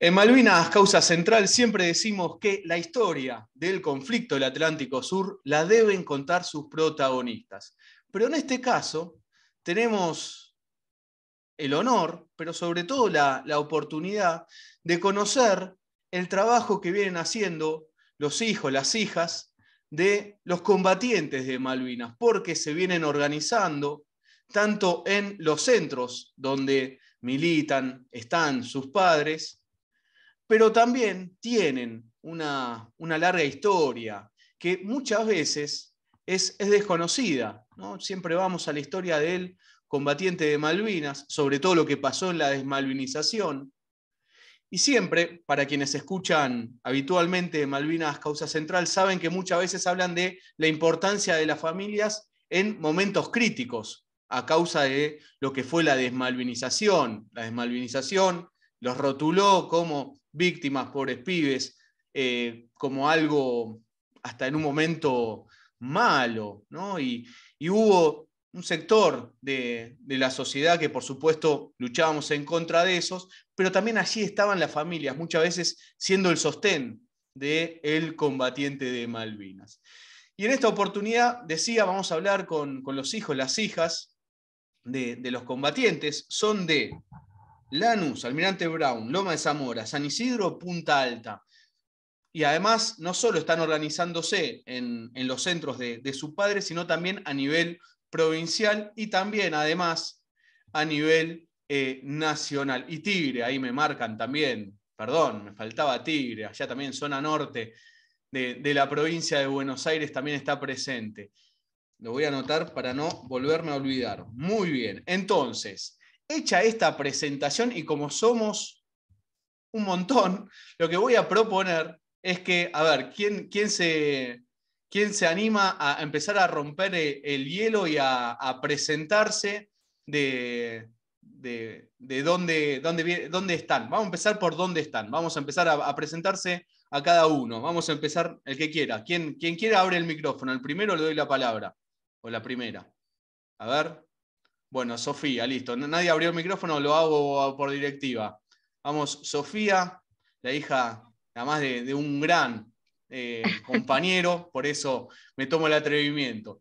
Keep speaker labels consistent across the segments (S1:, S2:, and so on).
S1: En Malvinas, causa central, siempre decimos que la historia del conflicto del Atlántico Sur la deben contar sus protagonistas. Pero en este caso tenemos el honor, pero sobre todo la, oportunidad de conocer el trabajo que vienen haciendo los hijos, las hijas de los combatientes de Malvinas, porque se vienen organizando tanto en los centros donde militan, están sus padres, pero también tienen una, larga historia que muchas veces es, desconocida. ¿no? Siempre vamos a la historia del combatiente de Malvinas, sobre todo lo que pasó en la desmalvinización. Y siempre, para quienes escuchan habitualmente Malvinas Causa Central, saben que muchas veces hablan de la importancia de las familias en momentos críticos, a causa de lo que fue la desmalvinización. La desmalvinización los rotuló como víctimas, pobres pibes, eh, como algo hasta en un momento malo, ¿no? Y, hubo un sector de, la sociedad que por supuesto luchábamos en contra de esos, pero también allí estaban las familias, muchas veces siendo el sostén del el combatiente de Malvinas. Y en esta oportunidad, decía, vamos a hablar con, los hijos, las hijas de, de los combatientes, son de Lanús, Almirante Brown, Loma de Zamora, San Isidro, Punta Alta. Y además no solo están organizándose en, los centros de, su padre, sino también a nivel provincial y también además a nivel eh, nacional. Y Tigre, ahí me marcan también, perdón, me faltaba Tigre, allá también zona norte de, de la provincia de Buenos Aires también está presente. Lo voy a anotar para no volverme a olvidar. Muy bien, entonces, hecha esta presentación y como somos un montón, lo que voy a proponer es que, a ver, ¿quién, quién, se, quién se anima a empezar a romper e, el hielo y a, presentarse de, de, dónde, dónde, dónde, están? Vamos a empezar por dónde están. Vamos a empezar a, presentarse a cada uno. Vamos a empezar el que quiera. Quien, quien quiera abre el micrófono. El primero le doy la palabra. O la primera. A ver. Bueno, Sofía, listo. Nadie abrió el micrófono, lo hago por directiva. Vamos, Sofía, la hija, además de, de un gran eh, compañero, por eso me tomo el atrevimiento.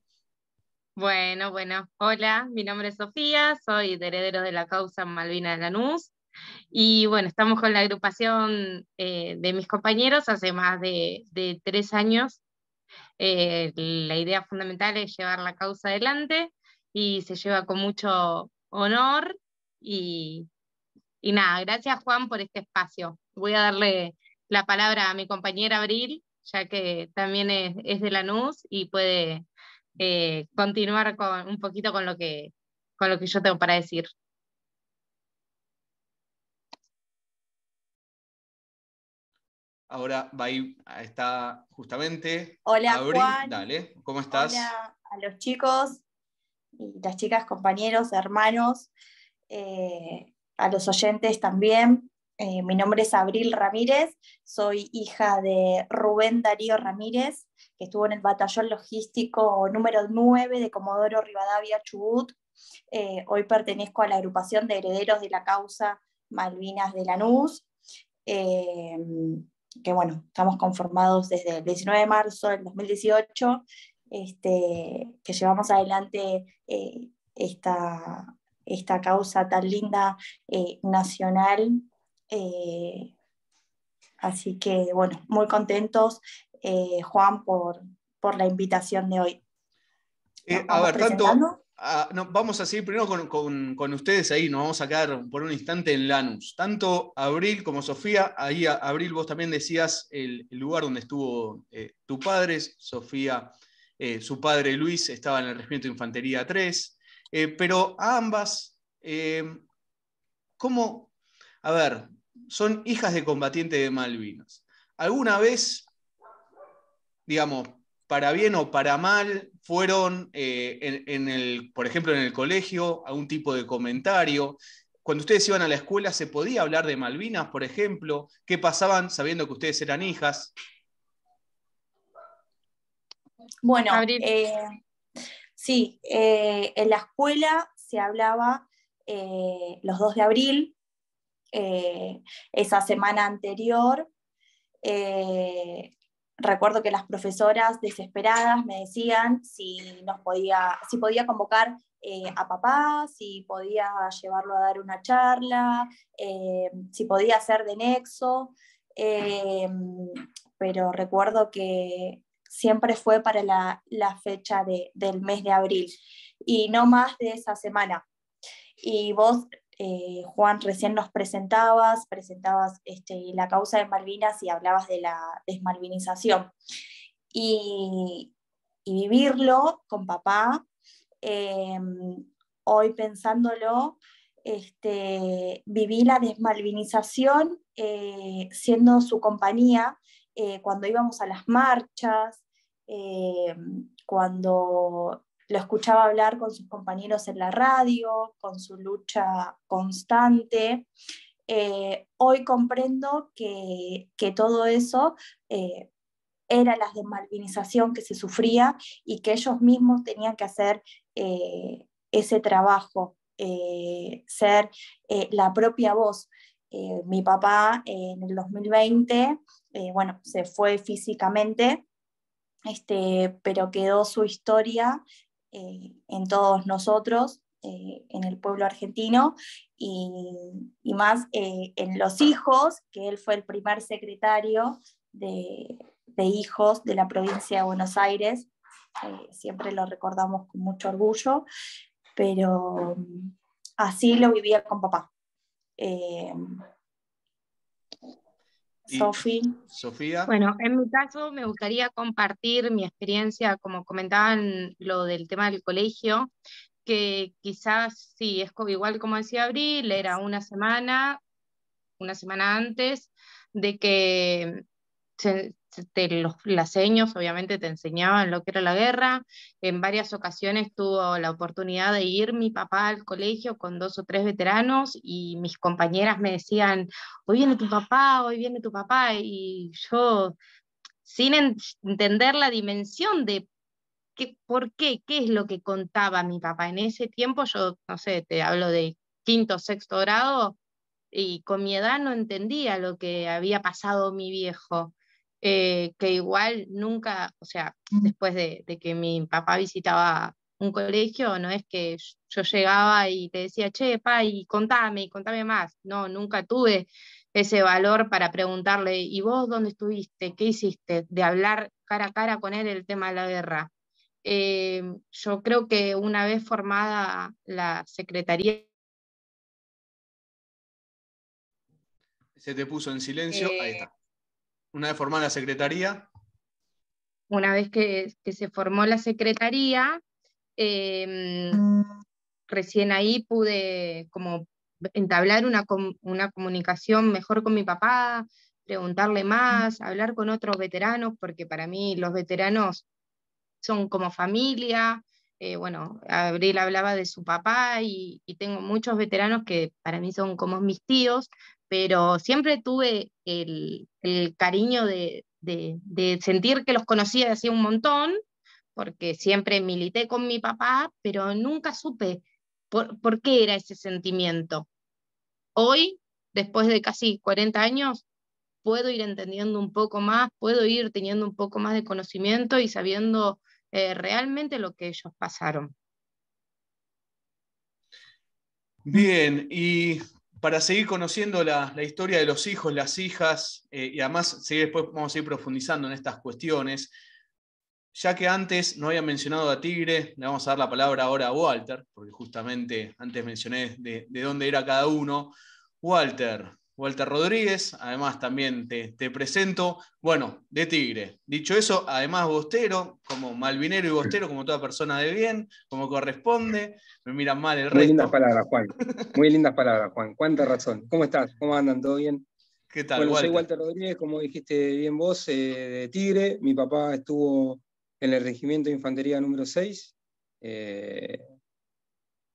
S2: Bueno, bueno, hola, mi nombre es Sofía, soy de heredero de la causa Malvina de Lanús. Y bueno, estamos con la agrupación eh, de mis compañeros hace más de, tres años. Eh, la idea fundamental es llevar la causa adelante y se lleva con mucho honor y, nada, gracias Juan por este espacio. Voy a darle la palabra a mi compañera Abril, ya que también es, de Lanús y puede eh, continuar con, un poquito con lo, que, con lo que yo tengo para decir.
S1: Ahora va ahí, está justamente.
S3: Hola, Abril.
S1: Dale, ¿cómo estás?
S3: Hola a los chicos, y las chicas, compañeros, hermanos, eh, a los oyentes también. Eh, mi nombre es Abril Ramírez, soy hija de Rubén Darío Ramírez, que estuvo en el batallón logístico número 9 de Comodoro Rivadavia Chubut. Eh, hoy pertenezco a la agrupación de herederos de la causa Malvinas de Lanús, que bueno, estamos conformados desde el 19 de marzo del 2018 este, que llevamos adelante eh, esta, esta, causa tan linda eh, nacional. Eh, así que, bueno, muy contentos, Juan, por, por, la invitación de hoy.
S1: a ver, tanto, vamos a seguir primero con, ustedes ahí, nos vamos a quedar por un instante en Lanus. Tanto Abril como Sofía, ahí Abril vos también decías el, el lugar donde estuvo tu padre, Sofía eh, su padre Luis estaba en el Regimiento de Infantería 3, eh, pero ambas, eh, ¿cómo? A ver, son hijas de combatientes de Malvinas. ¿Alguna vez, digamos, para bien o para mal, fueron, en, el, por ejemplo, en el colegio, algún tipo de comentario? Cuando ustedes iban a la escuela, ¿se podía hablar de Malvinas, por ejemplo? ¿Qué pasaban sabiendo que ustedes eran hijas?
S3: Bueno, eh, sí, eh, en la escuela se hablaba eh, los 2 de abril, esa semana anterior. Recuerdo que las profesoras desesperadas me decían si, nos podía, si podía convocar a papá, si podía llevarlo a dar una charla, si podía ser de nexo. pero recuerdo que siempre fue para la, fecha del mes de abril y no más de esa semana. Y vos, eh, Juan, recién nos presentabas, presentabas este, la causa de Malvinas y hablabas de la desmalvinización. Y, vivirlo con papá, em, hoy pensándolo, este, viví la desmalvinización eh, siendo su compañía eh, cuando íbamos a las marchas, em, cuando lo escuchaba hablar con sus compañeros en la radio, con su lucha constante. Eh, hoy comprendo que, todo eso eh, era la desmalvinización que se sufría y que ellos mismos tenían que hacer eh, ese trabajo, ser la propia voz. mi papá en el 2020, bueno, se fue físicamente, este, pero quedó su historia eh, en todos nosotros, eh, en el pueblo argentino, y, más eh, en los hijos, que él fue el primer secretario de, hijos de la provincia de Buenos Aires. siempre lo recordamos con mucho orgullo, pero mm, así lo vivía con papá.
S1: Sofía.
S2: Bueno, en mi caso me gustaría compartir mi experiencia, como comentaban lo del tema del colegio, que quizás sí, es igual como decía Abril, era una semana, una semana antes de que se, los laseños obviamente te enseñaban lo que era la guerra. En varias ocasiones tuvo la oportunidad de ir mi papá al colegio con dos o tres veteranos y mis compañeras me decían, hoy viene tu papá, hoy viene tu papá. Y yo, sin entender la dimensión de qué, por qué, qué es lo que contaba mi papá. En ese tiempo yo, no sé, te hablo de quinto, sexto grado, y con mi edad no entendía lo que había pasado mi viejo. Eh, que igual nunca, o sea, después de, que mi papá visitaba un colegio, no es que yo llegaba y te decía, che, pa, y contame, y contame más. No, nunca tuve ese valor para preguntarle, ¿y vos dónde estuviste? ¿Qué hiciste? De hablar cara a cara con él el tema de la guerra. Eh, yo creo que una vez formada la Secretaría...
S1: Se te puso en silencio, ahí está. Una vez formada la secretaría.
S2: Una vez que, se formó la secretaría, em, recién ahí pude como entablar una, una, comunicación mejor con mi papá, preguntarle más, hablar con otros veteranos, porque para mí los veteranos son como familia. Eh, bueno, Abril hablaba de su papá y, tengo muchos veteranos que para mí son como mis tíos, pero siempre tuve el, cariño de, sentir que los conocía de hacía un montón, porque siempre milité con mi papá, pero nunca supe por, qué era ese sentimiento. Hoy, después de casi 40 años, puedo ir entendiendo un poco más, puedo ir teniendo un poco más de conocimiento y sabiendo eh, realmente lo que ellos pasaron.
S1: Bien, y para seguir conociendo la, historia de los hijos, las hijas, eh, y además seguir, después vamos a ir profundizando en estas cuestiones. Ya que antes no había mencionado a Tigre, le vamos a dar la palabra ahora a Walter, porque justamente antes mencioné de, de dónde era cada uno. Walter, Walter Rodríguez, además también te, presento, bueno, de Tigre. Dicho eso, además Bostero, como malvinero y Bostero, como toda persona de bien, como corresponde, me miran mal el resto.
S4: Muy lindas palabras, Juan. Muy lindas palabras, Juan. Cuánta razón. ¿Cómo estás? ¿Cómo andan? ¿Todo bien?
S1: ¿Qué tal,
S4: bueno, Soy Walter Rodríguez, como dijiste bien vos, eh, de Tigre. Mi papá estuvo en el Regimiento de Infantería número 6.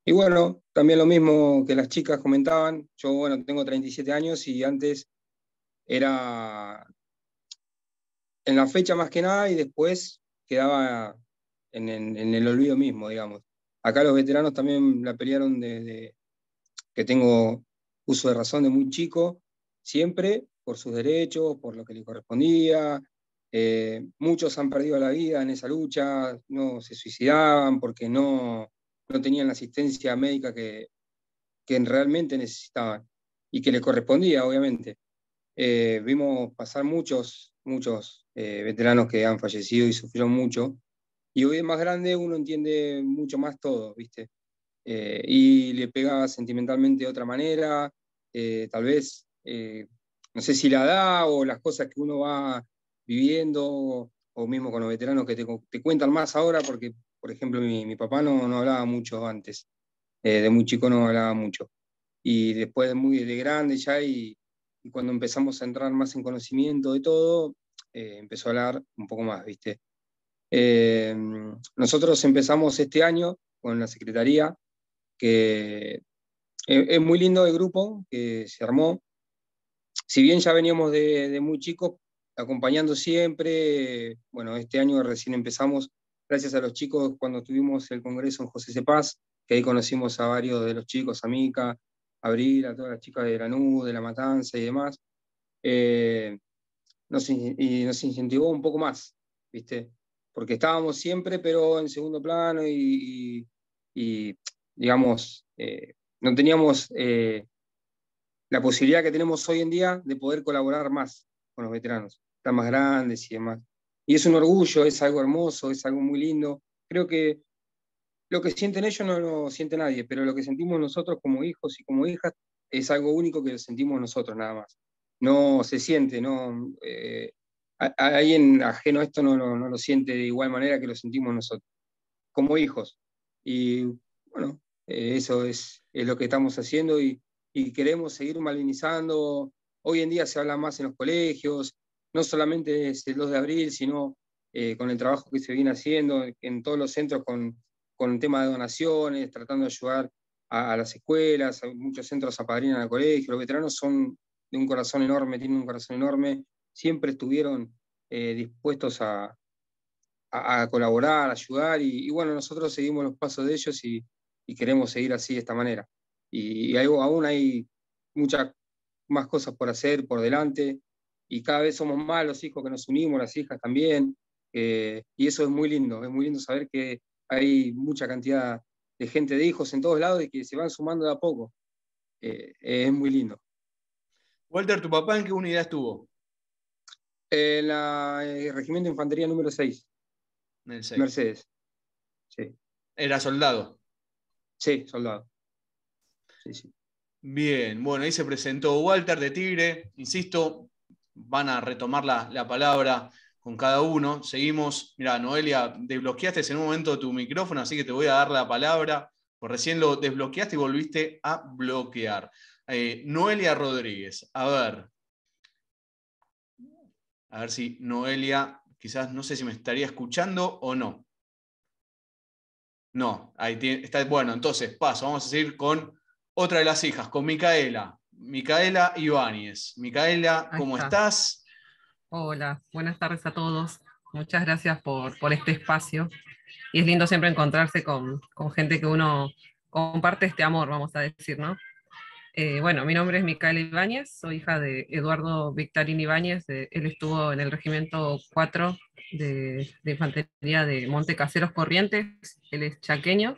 S4: Y bueno, también lo mismo que las chicas comentaban, yo bueno, tengo 37 años y antes era en la fecha más que nada y después quedaba en, el olvido mismo, digamos. Acá los veteranos también la pelearon desde que tengo uso de razón de muy chico, siempre por sus derechos, por lo que le correspondía. Eh, muchos han perdido la vida en esa lucha, no se suicidaban porque no, no tenían la asistencia médica que, que realmente necesitaban y que le correspondía, obviamente. Eh, vimos pasar muchos, muchos eh, veteranos que han fallecido y sufrieron mucho. Y hoy es más grande, uno entiende mucho más todo, ¿viste? Eh, y le pega sentimentalmente de otra manera, tal vez, no sé si la edad o las cosas que uno va viviendo, o mismo con los veteranos que te, te cuentan más ahora, porque, por ejemplo, mi, mi papá no, no, hablaba mucho antes, de muy chico no hablaba mucho. Y después de muy de grande ya y y cuando empezamos a entrar más en conocimiento de todo, eh, empezó a hablar un poco más, ¿viste? Eh, nosotros empezamos este año con la Secretaría, que es, muy lindo el grupo que se armó. Si bien ya veníamos de, muy chicos, acompañando siempre, bueno, este año recién empezamos, gracias a los chicos, cuando tuvimos el congreso en José Cepaz, que ahí conocimos a varios de los chicos, a Mica, Abril, a todas las chicas de Lanús, de La Matanza y demás, eh, nos, y nos incentivó un poco más, ¿viste? Porque estábamos siempre, pero en segundo plano y, digamos, eh, no teníamos eh, la posibilidad que tenemos hoy en día de poder colaborar más con los veteranos, están más grandes y demás. Y es un orgullo, es algo hermoso, es algo muy lindo. Creo que lo que sienten ellos no lo siente nadie, pero lo que sentimos nosotros como hijos y como hijas es algo único que lo sentimos nosotros nada más. No se siente, no, eh, alguien ajeno a esto no, lo siente de igual manera que lo sentimos nosotros, como hijos. Y bueno, eh, eso es, lo que estamos haciendo y, queremos seguir malinizando. Hoy en día se habla más en los colegios, no solamente es el 2 de abril, sino eh, con el trabajo que se viene haciendo en todos los centros con con el tema de donaciones, tratando de ayudar a, las escuelas, muchos centros apadrinan al colegio, los veteranos son de un corazón enorme, tienen un corazón enorme, siempre estuvieron eh, dispuestos a, a, colaborar, a ayudar, y, bueno, nosotros seguimos los pasos de ellos y, queremos seguir así de esta manera. Y, aún hay muchas más cosas por hacer por delante, y cada vez somos más los hijos que nos unimos, las hijas también, eh, y eso es muy lindo, es muy lindo saber que hay mucha cantidad de gente de hijos en todos lados y que se van sumando de a poco. Eh, es muy lindo.
S1: Walter, ¿tu papá en qué unidad estuvo?
S4: En la el Regimiento de Infantería número 6. Mercedes. Sí.
S1: ¿Era soldado?
S4: Sí, soldado.
S1: Bien, bueno, ahí se presentó Walter de Tigre. Insisto, van a retomar la, la palabra con cada uno. Seguimos, mira, Noelia, desbloqueaste en un momento tu micrófono, así que te voy a dar la palabra, pues recién lo desbloqueaste y volviste a bloquear. Eh, Noelia Rodríguez, a ver. A ver si Noelia, quizás no sé si me estaría escuchando o no. No, ahí está. Bueno, entonces paso, vamos a seguir con otra de las hijas, con Micaela. Micaela Ibáñez. Micaela, ¿cómo estás?
S5: Hola, buenas tardes a todos. Muchas gracias por, este espacio. Y es lindo siempre encontrarse con, gente que uno comparte este amor, vamos a decir, ¿no? Eh, bueno, mi nombre es Micaela Ibáñez, soy hija de Eduardo Victarín Ibáñez. él estuvo en el regimiento 4 de, Infantería de Monte Caseros Corrientes. Él es chaqueño.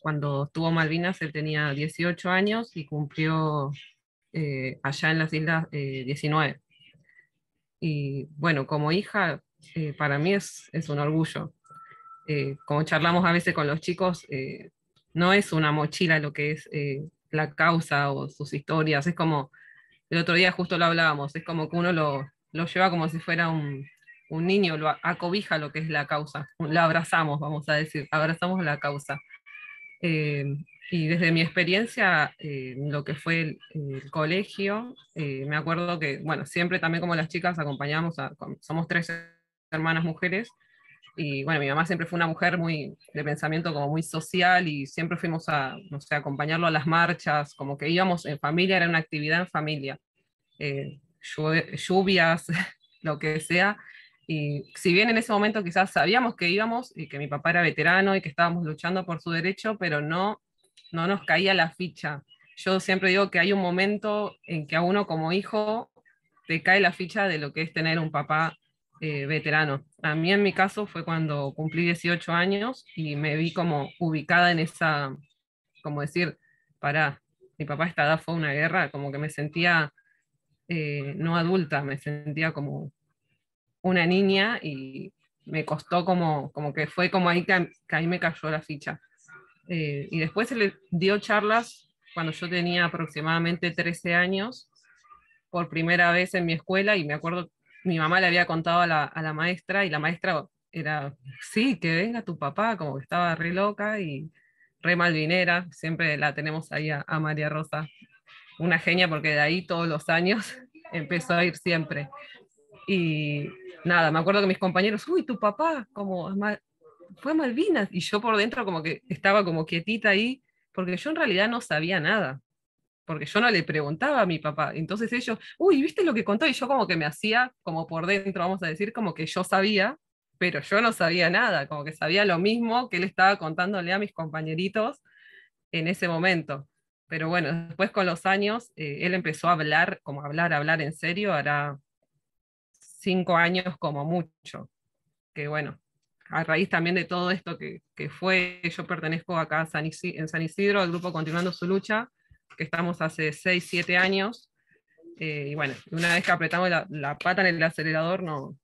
S5: Cuando estuvo Malvinas, él tenía 18 años y cumplió eh, allá en las islas 19. Eh, y bueno, como hija, eh, para mí es, es un orgullo. Eh, como charlamos a veces con los chicos, no es una mochila lo que es la causa o sus historias, es como, el otro día justo lo hablábamos, es como que uno lo, lo lleva como si fuera un, un, niño, lo acobija lo que es la causa, la abrazamos, vamos a decir, abrazamos la causa. Y desde mi experiencia, eh, lo que fue el, colegio, eh, me acuerdo que, bueno, siempre también como las chicas acompañamos, a, somos tres hermanas mujeres, y bueno, mi mamá siempre fue una mujer muy de pensamiento como muy social y siempre fuimos a, no sé, acompañarlo a las marchas, como que íbamos en familia, era una actividad en familia, eh, lluvias, lo que sea, y si bien en ese momento quizás sabíamos que íbamos y que mi papá era veterano y que estábamos luchando por su derecho, pero no no nos caía la ficha yo siempre digo que hay un momento en que a uno como hijo te cae la ficha de lo que es tener un papá eh, veterano. A mí en mi caso fue cuando cumplí 18 años y me vi como ubicada en esa, como decir, para, mi papá esta edad fue una guerra, como que me sentía eh, no adulta, me sentía como una niña y me costó como, como que fue como ahí que, ahí me cayó la ficha. Eh, y después se le dio charlas cuando yo tenía aproximadamente 13 años, por primera vez en mi escuela, y me acuerdo, mi mamá le había contado a la, a la maestra, y la maestra era, sí, que venga tu papá, como que estaba re loca y re malvinera, siempre la tenemos ahí a, a María Rosa, una genia porque de ahí todos los años empezó a ir siempre. Y nada, me acuerdo que mis compañeros, uy, tu papá, como fue Malvinas, y yo por dentro como que estaba como quietita ahí, porque yo en realidad no sabía nada, porque yo no le preguntaba a mi papá. Entonces ellos, uy, ¿viste lo que contó? Y yo como que me hacía como por dentro, vamos a decir, como que yo sabía, pero yo no sabía nada, como que sabía lo mismo que él estaba contándole a mis compañeritos en ese momento. Pero bueno, después con los años, eh, él empezó a hablar, como a hablar, a hablar en serio, hará cinco años como mucho. Que bueno, a raíz también de todo esto que, que fue, yo pertenezco acá en San Isidro, al grupo Continuando su Lucha, que estamos hace seis, siete años. Eh, y bueno, una vez que apretamos la, la, pata en el acelerador, no,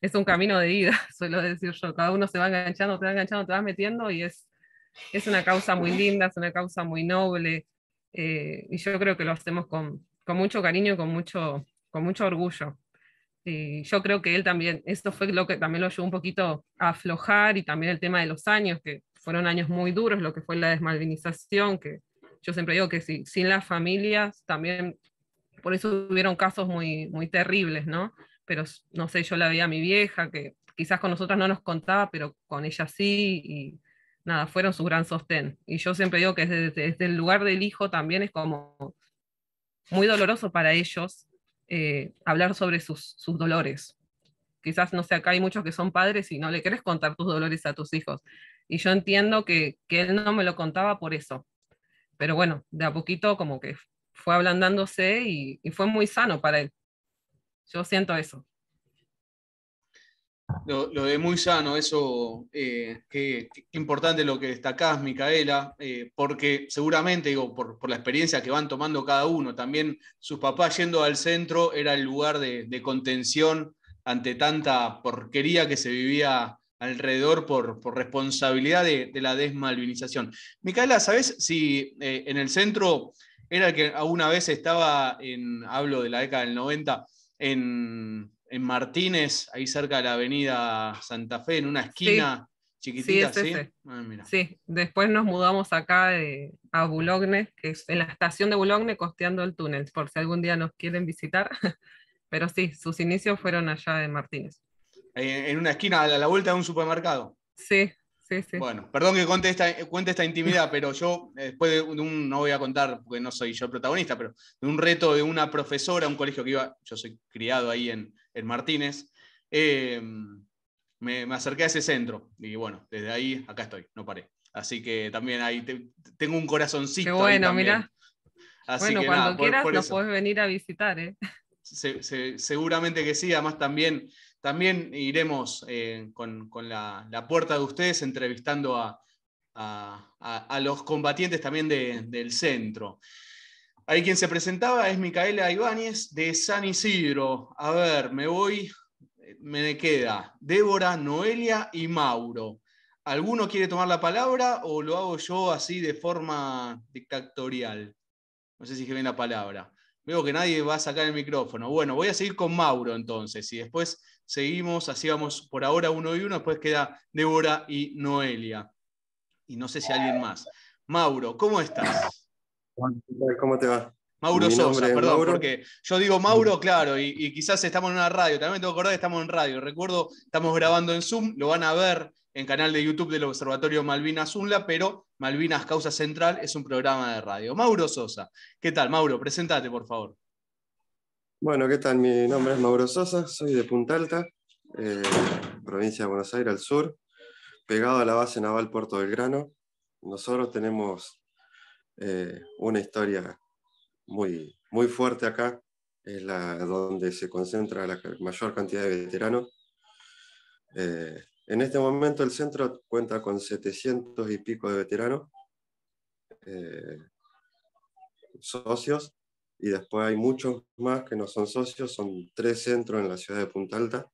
S5: es un camino de ida, suelo decir yo. Cada uno se va enganchando, te va enganchando, te vas metiendo y es, es una causa muy linda, es una causa muy noble. Eh, y yo creo que lo hacemos con, con mucho cariño y con mucho, con mucho orgullo. Yo creo que él también, esto fue lo que también lo ayudó un poquito a aflojar y también el tema de los años, que fueron años muy duros, lo que fue la desmalvinización, que yo siempre digo que si, sin las familias también, por eso hubieron casos muy, muy terribles, ¿no? Pero no sé, yo la veía a mi vieja, que quizás con nosotras no nos contaba, pero con ella sí, y nada, fueron su gran sostén. Y yo siempre digo que desde, desde el lugar del hijo también es como muy doloroso para ellos eh, hablar sobre sus, sus, dolores. Quizás, no sé, acá hay muchos que son padres y no le querés contar tus dolores a tus hijos. Y yo entiendo que, que él no me lo contaba por eso. Pero bueno, de a poquito como que fue ablandándose y, y fue muy sano para él. Yo siento eso.
S1: Lo, lo, de muy sano, eso, eh, qué, importante lo que destacás, Micaela, eh, porque seguramente, digo, por, por, la experiencia que van tomando cada uno, también sus papás yendo al centro era el lugar de, de contención ante tanta porquería que se vivía alrededor por, por responsabilidad de, de, la desmalvinización. Micaela, ¿sabes si eh, en el centro era el que alguna vez estaba en, hablo de la década del 90, en en Martínez, ahí cerca de la avenida Santa Fe, en una esquina sí. chiquitita,
S5: ¿sí? ¿sí? Ah, sí, después nos mudamos acá de, a Boulogne, que es en la estación de Boulogne, costeando el túnel, por si algún día nos quieren visitar. Pero sí, sus inicios fueron allá en Martínez.
S1: En una esquina, a la vuelta de un supermercado.
S5: Sí, Sí, sí.
S1: Bueno, perdón que cuente esta, cuente esta intimidad, pero yo después de un, no voy a contar, porque no soy yo protagonista, pero de un reto de una profesora, un colegio que iba, yo soy criado ahí en, en Martínez, eh, me, me, acerqué a ese centro y bueno, desde ahí acá estoy, no paré. Así que también ahí te, tengo un corazoncito.
S5: Qué bueno, mira. bueno, cuando nada, quieras por, por nos puedes venir a visitar. ¿eh?
S1: Se, se, seguramente que sí, además también, también iremos eh, con, con la, la, puerta de ustedes entrevistando a, a, a los combatientes también de, del centro. Ahí quien se presentaba es Micaela Ibáñez de San Isidro. A ver, me voy, me queda Débora, Noelia y Mauro. ¿Alguno quiere tomar la palabra o lo hago yo así de forma dictatorial? No sé si viene la palabra. Veo que nadie va a sacar el micrófono. Bueno, voy a seguir con Mauro entonces y después seguimos, así vamos por ahora uno y uno, después queda Débora y Noelia. Y no sé si alguien más. Mauro, ¿cómo estás?
S6: ¿Cómo te va?
S1: Mauro Sosa, perdón, Mauro. porque yo digo Mauro, claro, y, y, quizás estamos en una radio, también tengo que acordar que estamos en radio. Recuerdo, estamos grabando en Zoom, lo van a ver en canal de YouTube del Observatorio Malvinas UNLA, pero Malvinas Causa Central es un programa de radio. Mauro Sosa, ¿qué tal? Mauro, presentate, por favor.
S6: Bueno, ¿qué tal? Mi nombre es Mauro Sosa, soy de Punta Alta, eh, provincia de Buenos Aires, al sur, pegado a la base naval Puerto del Grano. Nosotros tenemos Eh, una historia muy, muy fuerte acá, es la donde se concentra la mayor cantidad de veteranos. Eh, en este momento el centro cuenta con 700 y pico de veteranos, eh, socios, y después hay muchos más que no son socios, son tres centros en la ciudad de Punta Alta.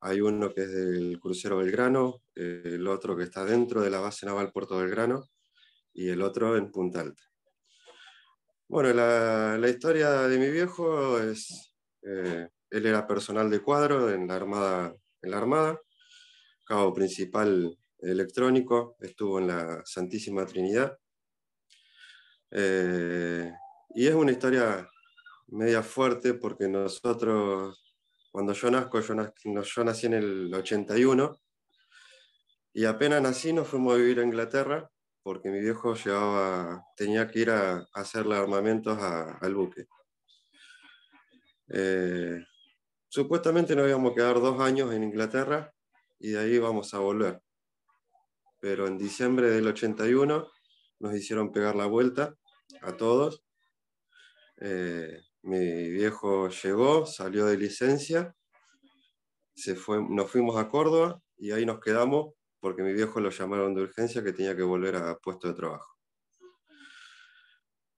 S6: Hay uno que es del crucero Belgrano, el otro que está dentro de la base naval Puerto Belgrano y el otro en Punta Alta. Bueno, la, la historia de mi viejo es, eh, él era personal de cuadro en la Armada, en la Armada, cabo principal electrónico, estuvo en la Santísima Trinidad. Eh, y es una historia media fuerte porque nosotros, cuando yo nazco, yo, yo nací en el 81, y apenas nací nos fuimos a vivir a Inglaterra porque mi viejo llevaba, tenía que ir a, hacerle armamentos al buque. Eh, supuestamente nos íbamos a quedar dos años en Inglaterra y de ahí íbamos a volver. Pero en diciembre del 81 nos hicieron pegar la vuelta a todos. Eh, mi viejo llegó, salió de licencia, se fue, nos fuimos a Córdoba y ahí nos quedamos porque mi viejo lo llamaron de urgencia que tenía que volver a puesto de trabajo.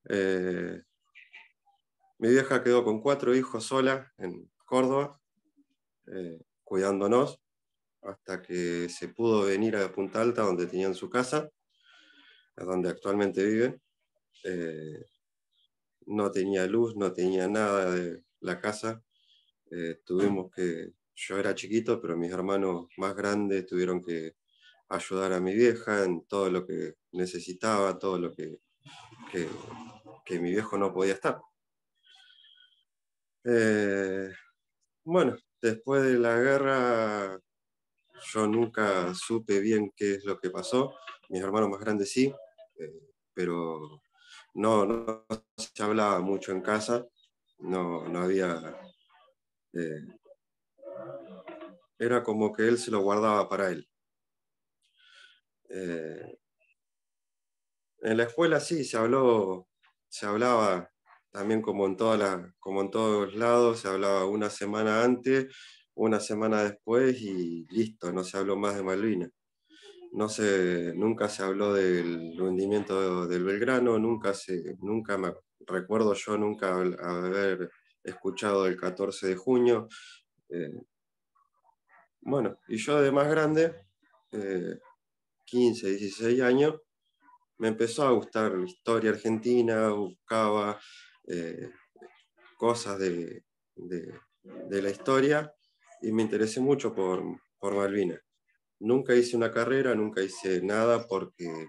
S6: Eh, mi vieja quedó con cuatro hijos sola en Córdoba, eh, cuidándonos, hasta que se pudo venir a Punta Alta, donde tenían su casa, donde actualmente viven. Eh, no tenía luz, no tenía nada de la casa. tuvimos que, yo era chiquito, pero mis hermanos más grandes tuvieron que ayudar a mi vieja en todo lo que necesitaba, todo lo que, que, mi viejo no podía estar. Eh, bueno, después de la guerra yo nunca supe bien qué es lo que pasó, mis hermanos más grandes sí, eh, pero no, no, se hablaba mucho en casa, no, no había... Eh, era como que él se lo guardaba para él. Eh, en la escuela sí, se habló, se hablaba también como en, toda como en todos lados, se hablaba una semana antes, una semana después y listo, no se habló más de Malvinas. No se, nunca se habló del rendimiento del Belgrano, nunca, se, nunca me recuerdo yo nunca haber escuchado el 14 de junio. Eh, bueno, y yo de más grande, eh, 15, 16 años, me empezó a gustar la historia argentina, buscaba eh, cosas de, la historia y me interesé mucho por, por. Nunca hice una carrera, nunca hice nada porque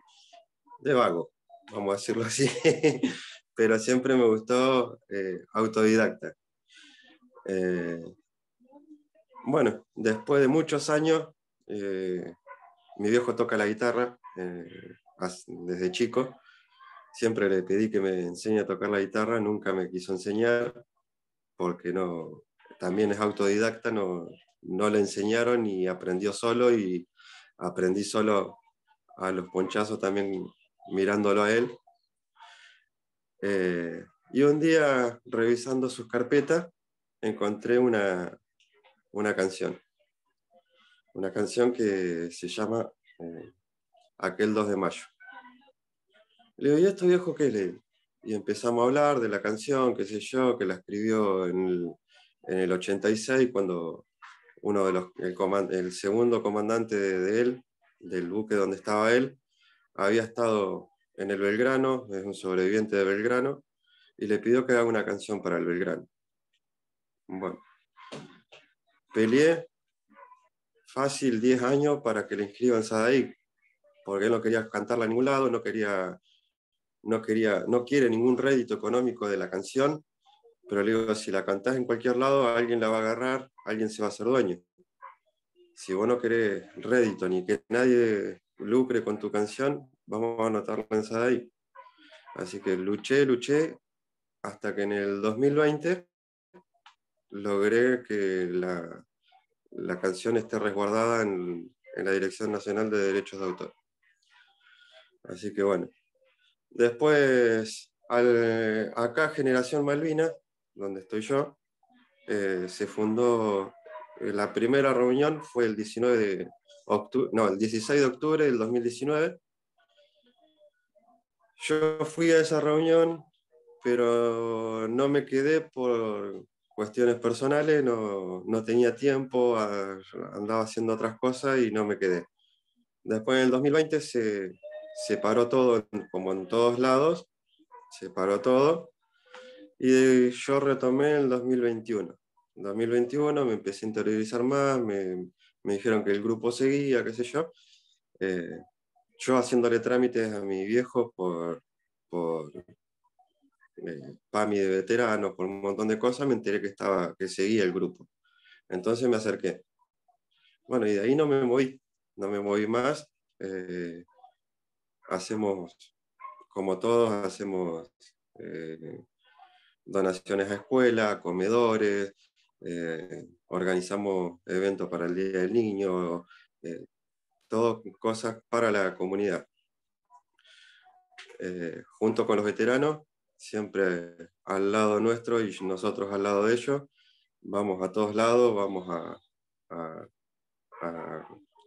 S6: de vago, vamos a decirlo así, pero siempre me gustó eh, autodidacta. Eh, bueno, después de muchos años, mi viejo toca la guitarra eh, desde chico. Siempre le pedí que me enseñe a tocar la guitarra, nunca me quiso enseñar porque no, también es autodidacta, no, le enseñaron y aprendió solo y aprendí solo a los ponchazos también mirándolo a él. Eh, y un día, revisando sus carpetas, encontré una, una canción una canción que se llama eh, Aquel 2 de mayo. Le digo, ¿y esto viejo qué le? Y empezamos a hablar de la canción, qué sé yo, que la escribió en el, 86, cuando uno de los, el, segundo comandante de, él, del buque donde estaba él, había estado en el Belgrano, es un sobreviviente de Belgrano, y le pidió que haga una canción para el Belgrano. Bueno, peleé fácil 10 años para que le inscriban Sadaik, porque él no quería cantarla a ningún lado, no quería, no quería, no quiere ningún rédito económico de la canción, pero le digo, si la cantás en cualquier lado, alguien la va a agarrar, alguien se va a hacer dueño. Si vos no querés rédito ni que nadie lucre con tu canción, vamos a anotarla en Sadaik. Así que luché, luché, hasta que en el 2020 logré que la, la canción esté resguardada en, la Dirección Nacional de Derechos de Autor. Así que bueno, Después, acá Generación Malvina, donde estoy yo, eh, se fundó, eh, la primera reunión fue el 19 de octubre, no, el 16 de octubre del 2019. Yo fui a esa reunión, pero no me quedé por cuestiones personales, no, no tenía tiempo, andaba haciendo otras cosas y no me quedé. Después en el 2020 se, se paró todo, como en todos lados, se paró todo. Y yo retomé en el 2021. En 2021 me empecé a interiorizar más, me, me dijeron que el grupo seguía, qué sé yo. Eh, yo haciéndole trámites a mi viejo por, por eh, PAMI de veteranos, por un montón de cosas, me enteré que, estaba, que seguía el grupo. Entonces me acerqué. Bueno, y de ahí no me moví, no me moví más. Eh, hacemos, como todos, hacemos eh, donaciones a escuela, comedores, eh, organizamos eventos para el Día del Niño, eh, todo cosas para la comunidad. junto con los veteranos, siempre al lado nuestro y nosotros al lado de ellos, vamos a todos lados, vamos a,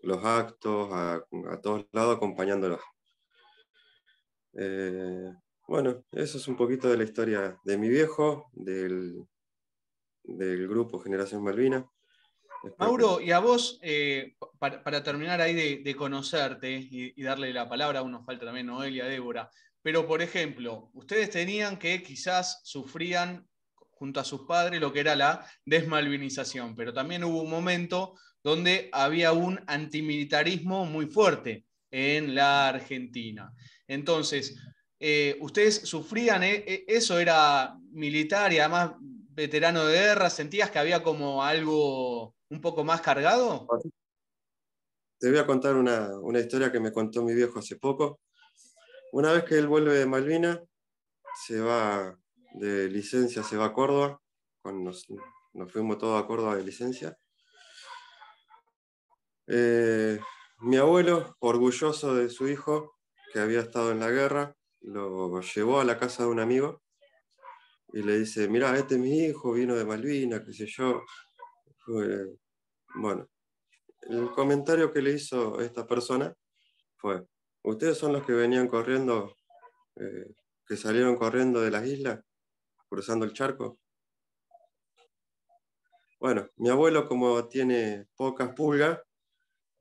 S6: los actos, a, a todos lados acompañándolos. Eh, bueno, eso es un poquito de la historia de mi viejo, del, del grupo Generación Malvina.
S1: Mauro, y a vos, eh, para, terminar ahí de, conocerte y, darle la palabra, aún nos falta también Noelia, Débora, pero por ejemplo, ustedes tenían que quizás sufrían junto a sus padres lo que era la desmalvinización, pero también hubo un momento donde había un antimilitarismo muy fuerte en la Argentina. Entonces, eh, ¿ustedes sufrían eh, eh, eso? ¿Era militar y además veterano de guerra? ¿Sentías que había como algo un poco más cargado?
S6: Te voy a contar una, historia que me contó mi viejo hace poco. Una vez que él vuelve de Malvina, se va de licencia, se va a Córdoba, cuando nos, fuimos todos a Córdoba de licencia. mi abuelo, orgulloso de su hijo, que había estado en la guerra, lo llevó a la casa de un amigo y le dice, mira, este es mi hijo, vino de Malvinas, qué sé yo. bueno, el comentario que le hizo esta persona fue, ustedes son los que venían corriendo, eh, que salieron corriendo de las islas, cruzando el charco. Bueno, mi abuelo como tiene pocas pulgas,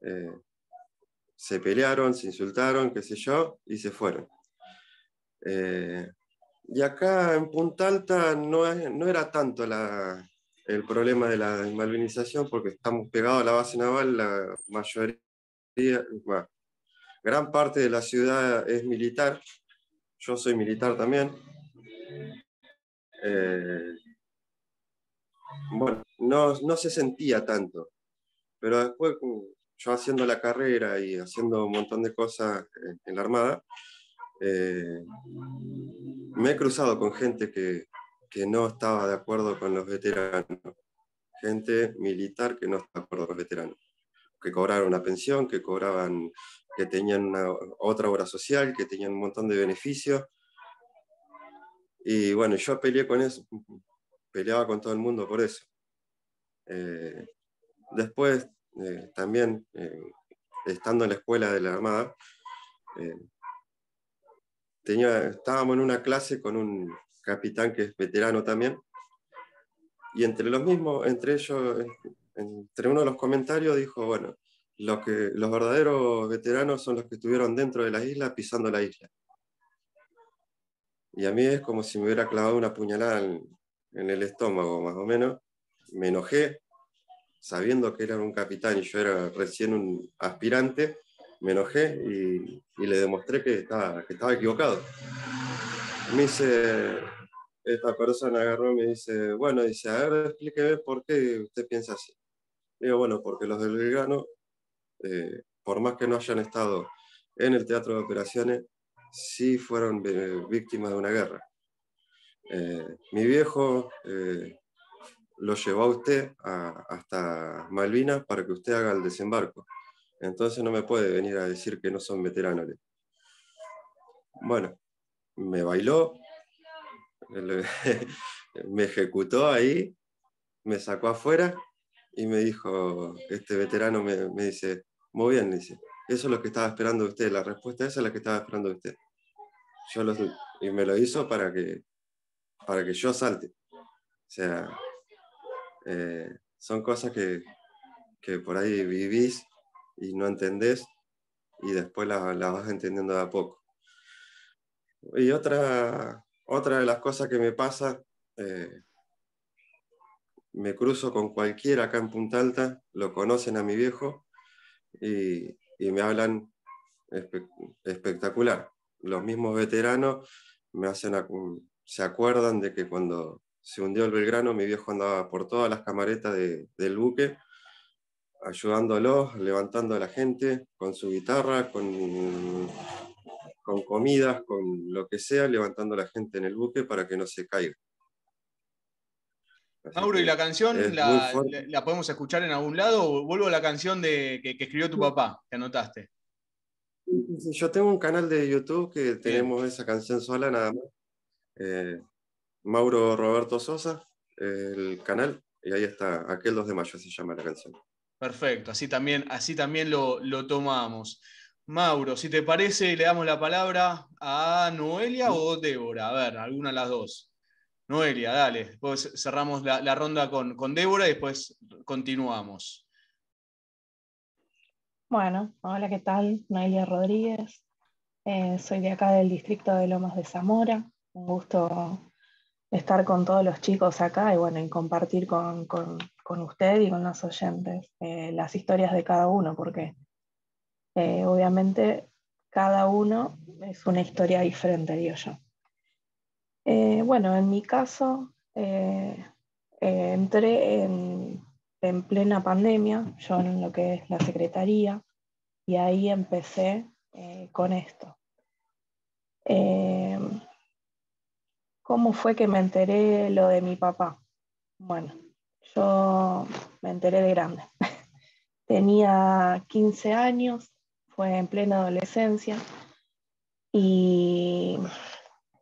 S6: eh, se pelearon, se insultaron, qué sé yo, y se fueron. Eh, y acá en Punta Alta no, era tanto el problema de la malvinización, porque estamos pegados a la base naval, la mayoría, gran parte de la ciudad es militar, yo soy militar también. Eh, bueno, no, no se sentía tanto, pero después yo haciendo la carrera y haciendo un montón de cosas en, la Armada, eh, me he cruzado con gente que, que, no estaba de acuerdo con los veteranos, gente militar que no estaba de acuerdo con los veteranos, que cobraron una pensión, que cobraban, que tenían otra obra social, que tenían un montón de beneficios. Y bueno, yo peleé con eso, peleaba con todo el mundo por eso. Eh, después eh, también eh, estando en la escuela de la Armada, tenía, estábamos en una clase con un capitán que es veterano también, y entre los mismos, entre ellos, entre uno de los comentarios dijo, bueno, los, que, los verdaderos veteranos son los que estuvieron dentro de la isla pisando la isla. Y a mí es como si me hubiera clavado una puñalada en el estómago, más o menos. Me enojé, sabiendo que era un capitán y yo era recién un aspirante, me enojé y, le demostré que estaba, que estaba equivocado. Me dice, esta persona agarró y me dice, bueno, dice, a ver, explíqueme por qué usted piensa así. Digo, bueno, porque los del Belgrano, eh, por más que no hayan estado en el teatro de operaciones, sí fueron eh, víctimas de una guerra. Eh, mi viejo lo llevó a usted hasta Malvinas para que usted haga el desembarco. Entonces no me puede venir a decir que no son veteranos. Bueno, me bailó, me ejecutó ahí, me sacó afuera y me dijo, este veterano me, dice, muy bien, dice, eso es lo que estaba esperando usted, la respuesta esa es la que estaba esperando usted. Yo y me lo hizo para que, para que yo salte. O sea, eh, son cosas que, que, por ahí vivís y no entendés y después las la vas entendiendo de a poco. Y otra, otra de las cosas que me pasa, eh, me cruzo con cualquiera acá en Punta Alta, lo conocen a mi viejo y, me hablan espectacular. Los mismos veteranos me hacen, se acuerdan de que cuando se hundió el Belgrano, mi viejo andaba por todas las camaretas del buque, ayudándolos, levantando a la gente con su guitarra, con, con comidas, con lo que sea, levantando a la gente en el buque para que no se caiga.
S1: Mauro, ¿y la canción la, podemos escuchar en algún lado? vuelvo a la canción de, que, escribió tu papá, que anotaste?
S6: Yo tengo un canal de YouTube que tenemos esa canción sola nada más. Eh, Mauro Roberto Sosa, el canal, y ahí está, aquel 2 de mayo se llama la canción.
S1: Perfecto, así también, así también lo, tomamos. Mauro, si te parece, le damos la palabra a Noelia o Débora. A ver, alguna de las dos. Noelia, dale. Después cerramos la, ronda con, Débora y después continuamos.
S7: Bueno, hola, ¿qué tal? Noelia Rodríguez. Eh, soy de acá del distrito de Lomas de Zamora. Un gusto estar con todos los chicos acá y bueno, compartir con, usted y con los oyentes eh, las historias de cada uno, porque eh, obviamente cada uno es una historia diferente, digo yo. Eh, bueno, en mi caso, entré en, en, plena pandemia, yo en lo que es la secretaría, y ahí empecé con esto. ¿Cómo fue que me enteré lo de mi papá? Bueno, yo me enteré de grande. Tenía 15 años, fue en plena adolescencia y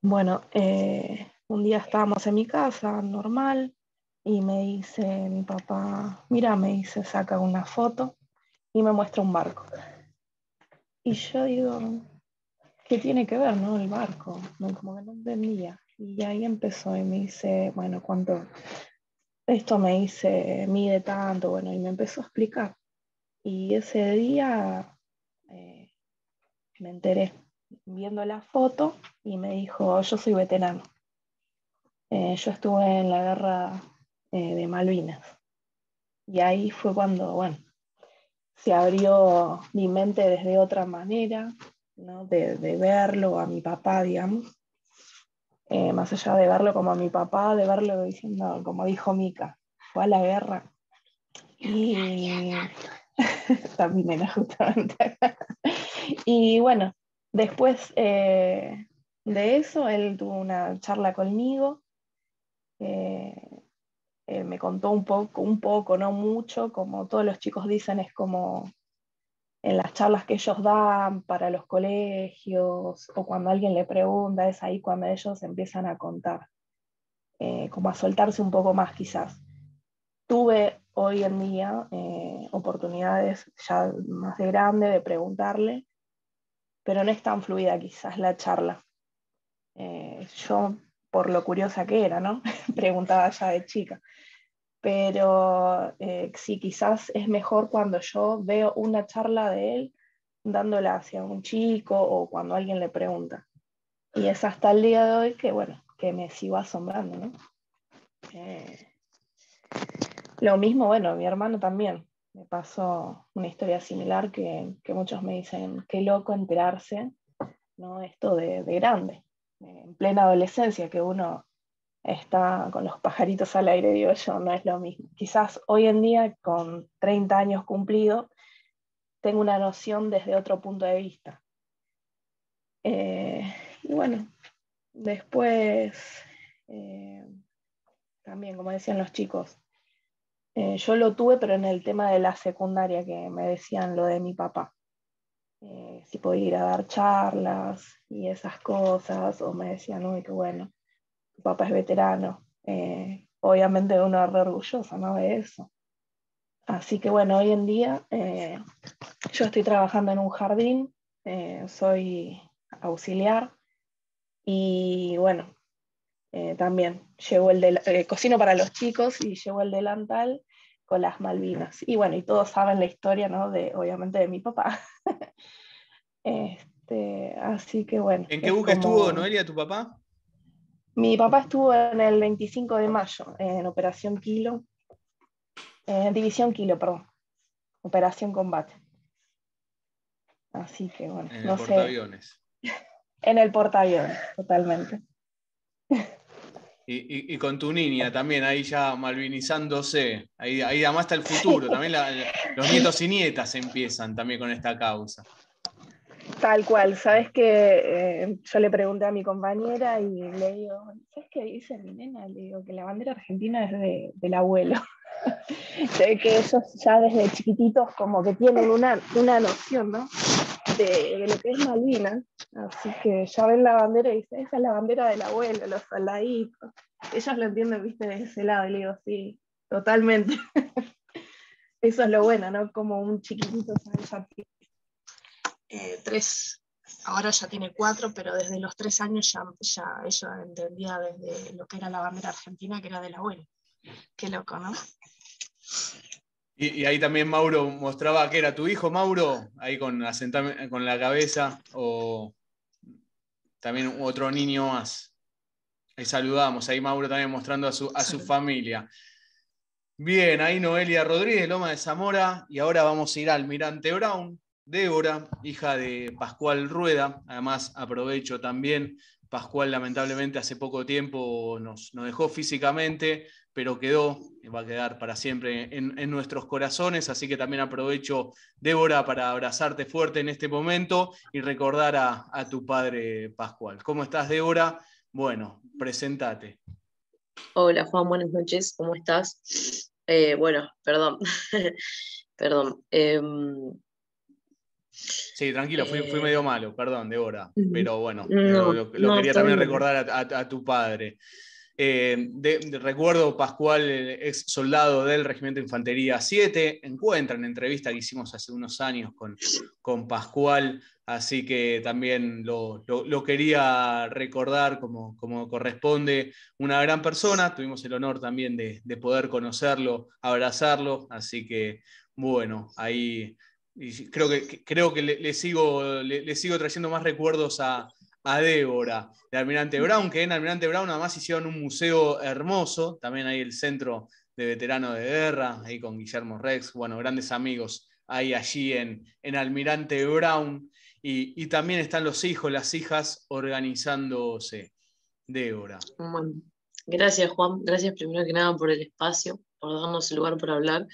S7: bueno, eh, un día estábamos en mi casa, normal, y me dice mi papá, mira, me dice, saca una foto y me muestra un barco. Y yo digo, ¿qué tiene que ver, no? El barco, como que no entendía. Y ahí empezó y me dice, bueno, ¿cuánto? Esto me dice, mide tanto, bueno, y me empezó a explicar. Y ese día eh, me enteré viendo la foto y me dijo, yo soy veterano. Eh, yo estuve en la guerra eh, de Malvinas. Y ahí fue cuando, bueno, se abrió mi mente desde otra manera, ¿no? de, de verlo a mi papá, digamos, eh, más allá de verlo como a mi papá, de verlo diciendo, como dijo Mica, fue a la guerra. Y también justamente. y bueno, después eh, de eso, él tuvo una charla conmigo. Eh, me contó un poco, un poco, no mucho, como todos los chicos dicen, es como en las charlas que ellos dan para los colegios o cuando alguien le pregunta, es ahí cuando ellos empiezan a contar, eh, como a soltarse un poco más quizás. Tuve hoy en día eh, oportunidades ya más de grande de preguntarle, pero no es tan fluida quizás la charla. Eh, yo, por lo curiosa que era, ¿no? Preguntaba ya de chica pero eh, sí, quizás es mejor cuando yo veo una charla de él dándola hacia un chico o cuando alguien le pregunta. Y es hasta el día de hoy que, bueno, que me sigo asombrando, ¿no? Eh, lo mismo, bueno, mi hermano también. Me pasó una historia similar que, que muchos me dicen, qué loco enterarse, ¿no? Esto de, de grande, en plena adolescencia, que uno está con los pajaritos al aire, digo yo, no es lo mismo. Quizás hoy en día, con 30 años cumplidos, tengo una noción desde otro punto de vista. Eh, y bueno, después, eh, también, como decían los chicos, eh, yo lo tuve, pero en el tema de la secundaria, que me decían lo de mi papá. eh, si podía ir a dar charlas y esas cosas, o me decían, uy, qué bueno, tu papá es veterano. Eh, obviamente uno re orgulloso ¿no? de eso. Así que bueno, hoy en día yo estoy trabajando en un jardín, soy auxiliar y bueno, también llevo el cocino para los chicos y llevo el delantal con las Malvinas. Y bueno, y todos saben la historia, ¿no? De, obviamente, de mi papá. este, así que bueno.
S1: ¿En qué buque estuvo Noelia, tu papá?
S7: Mi papá estuvo en el 25 de mayo, en Operación Kilo, en División Kilo, perdón. Operación Combate. Así que bueno,
S1: en el portaaviones.
S7: en el portaaviones, totalmente.
S1: Y, con tu niña también, ahí ya malvinizándose. Ahí, ahí además está el futuro. También los nietos y nietas empiezan también con esta causa.
S7: Tal cual, sabes que eh, yo le pregunté a mi compañera y le digo, ¿sabes qué dice mi nena? Le digo que la bandera argentina es de, del abuelo. sé que ellos ya desde chiquititos como que tienen una, una noción, ¿no? De, lo que es Malvinas. Así que ya ven la bandera y dicen, esa es la bandera del abuelo, los soldaditos. Ellos lo entienden, viste, de ese lado. Y le digo, sí, totalmente. Eso es lo bueno, ¿no? Como un chiquitito ya eh, tres, ahora ya tiene cuatro, pero desde los tres años ya, ya ella entendía desde lo que era la bandera argentina, que era del abuelo. Qué loco, ¿no?
S1: Y, ahí también Mauro mostraba que era tu hijo, Mauro, ahí con, con la cabeza, o también otro niño más. Ahí saludamos, ahí Mauro también mostrando a su, a su familia. Bien, ahí Noelia Rodríguez, Loma de Zamora, y ahora vamos a ir al Almirante Brown, Débora, hija de Pascual Rueda. Además, aprovecho también, Pascual lamentablemente hace poco tiempo nos, nos dejó físicamente, pero quedó, va a quedar para siempre en, nuestros corazones, así que también aprovecho, Débora, para abrazarte fuerte en este momento y recordar a, tu padre Pascual. ¿Cómo estás, Débora? Bueno, presentate.
S8: Hola, Juan, buenas noches, ¿cómo estás? Eh, bueno, perdón, perdón. Em,
S1: sí, tranquilo, fui, eh, medio malo, perdón, Débora, pero bueno, lo, quería también recordar a tu padre. Eh, de, recuerdo, Pascual, ex soldado del Regimiento de Infantería 7, encuentra en entrevista que hicimos hace unos años con, con Pascual, así que también lo, quería recordar como, como, corresponde, una gran persona, tuvimos el honor también de, poder conocerlo, abrazarlo, así que bueno, ahí creo que, creo que le, sigo, le sigo trayendo más recuerdos a, a Débora de Almirante Brown, que en Almirante Brown además hicieron un museo hermoso, también hay el centro de veteranos de guerra, ahí con Guillermo Rex, bueno, grandes amigos ahí allí en, en Almirante Brown, y, también están los hijos, las hijas organizándose. Débora.
S8: gracias Juan, gracias primero que nada por el espacio por darnos el lugar para hablar.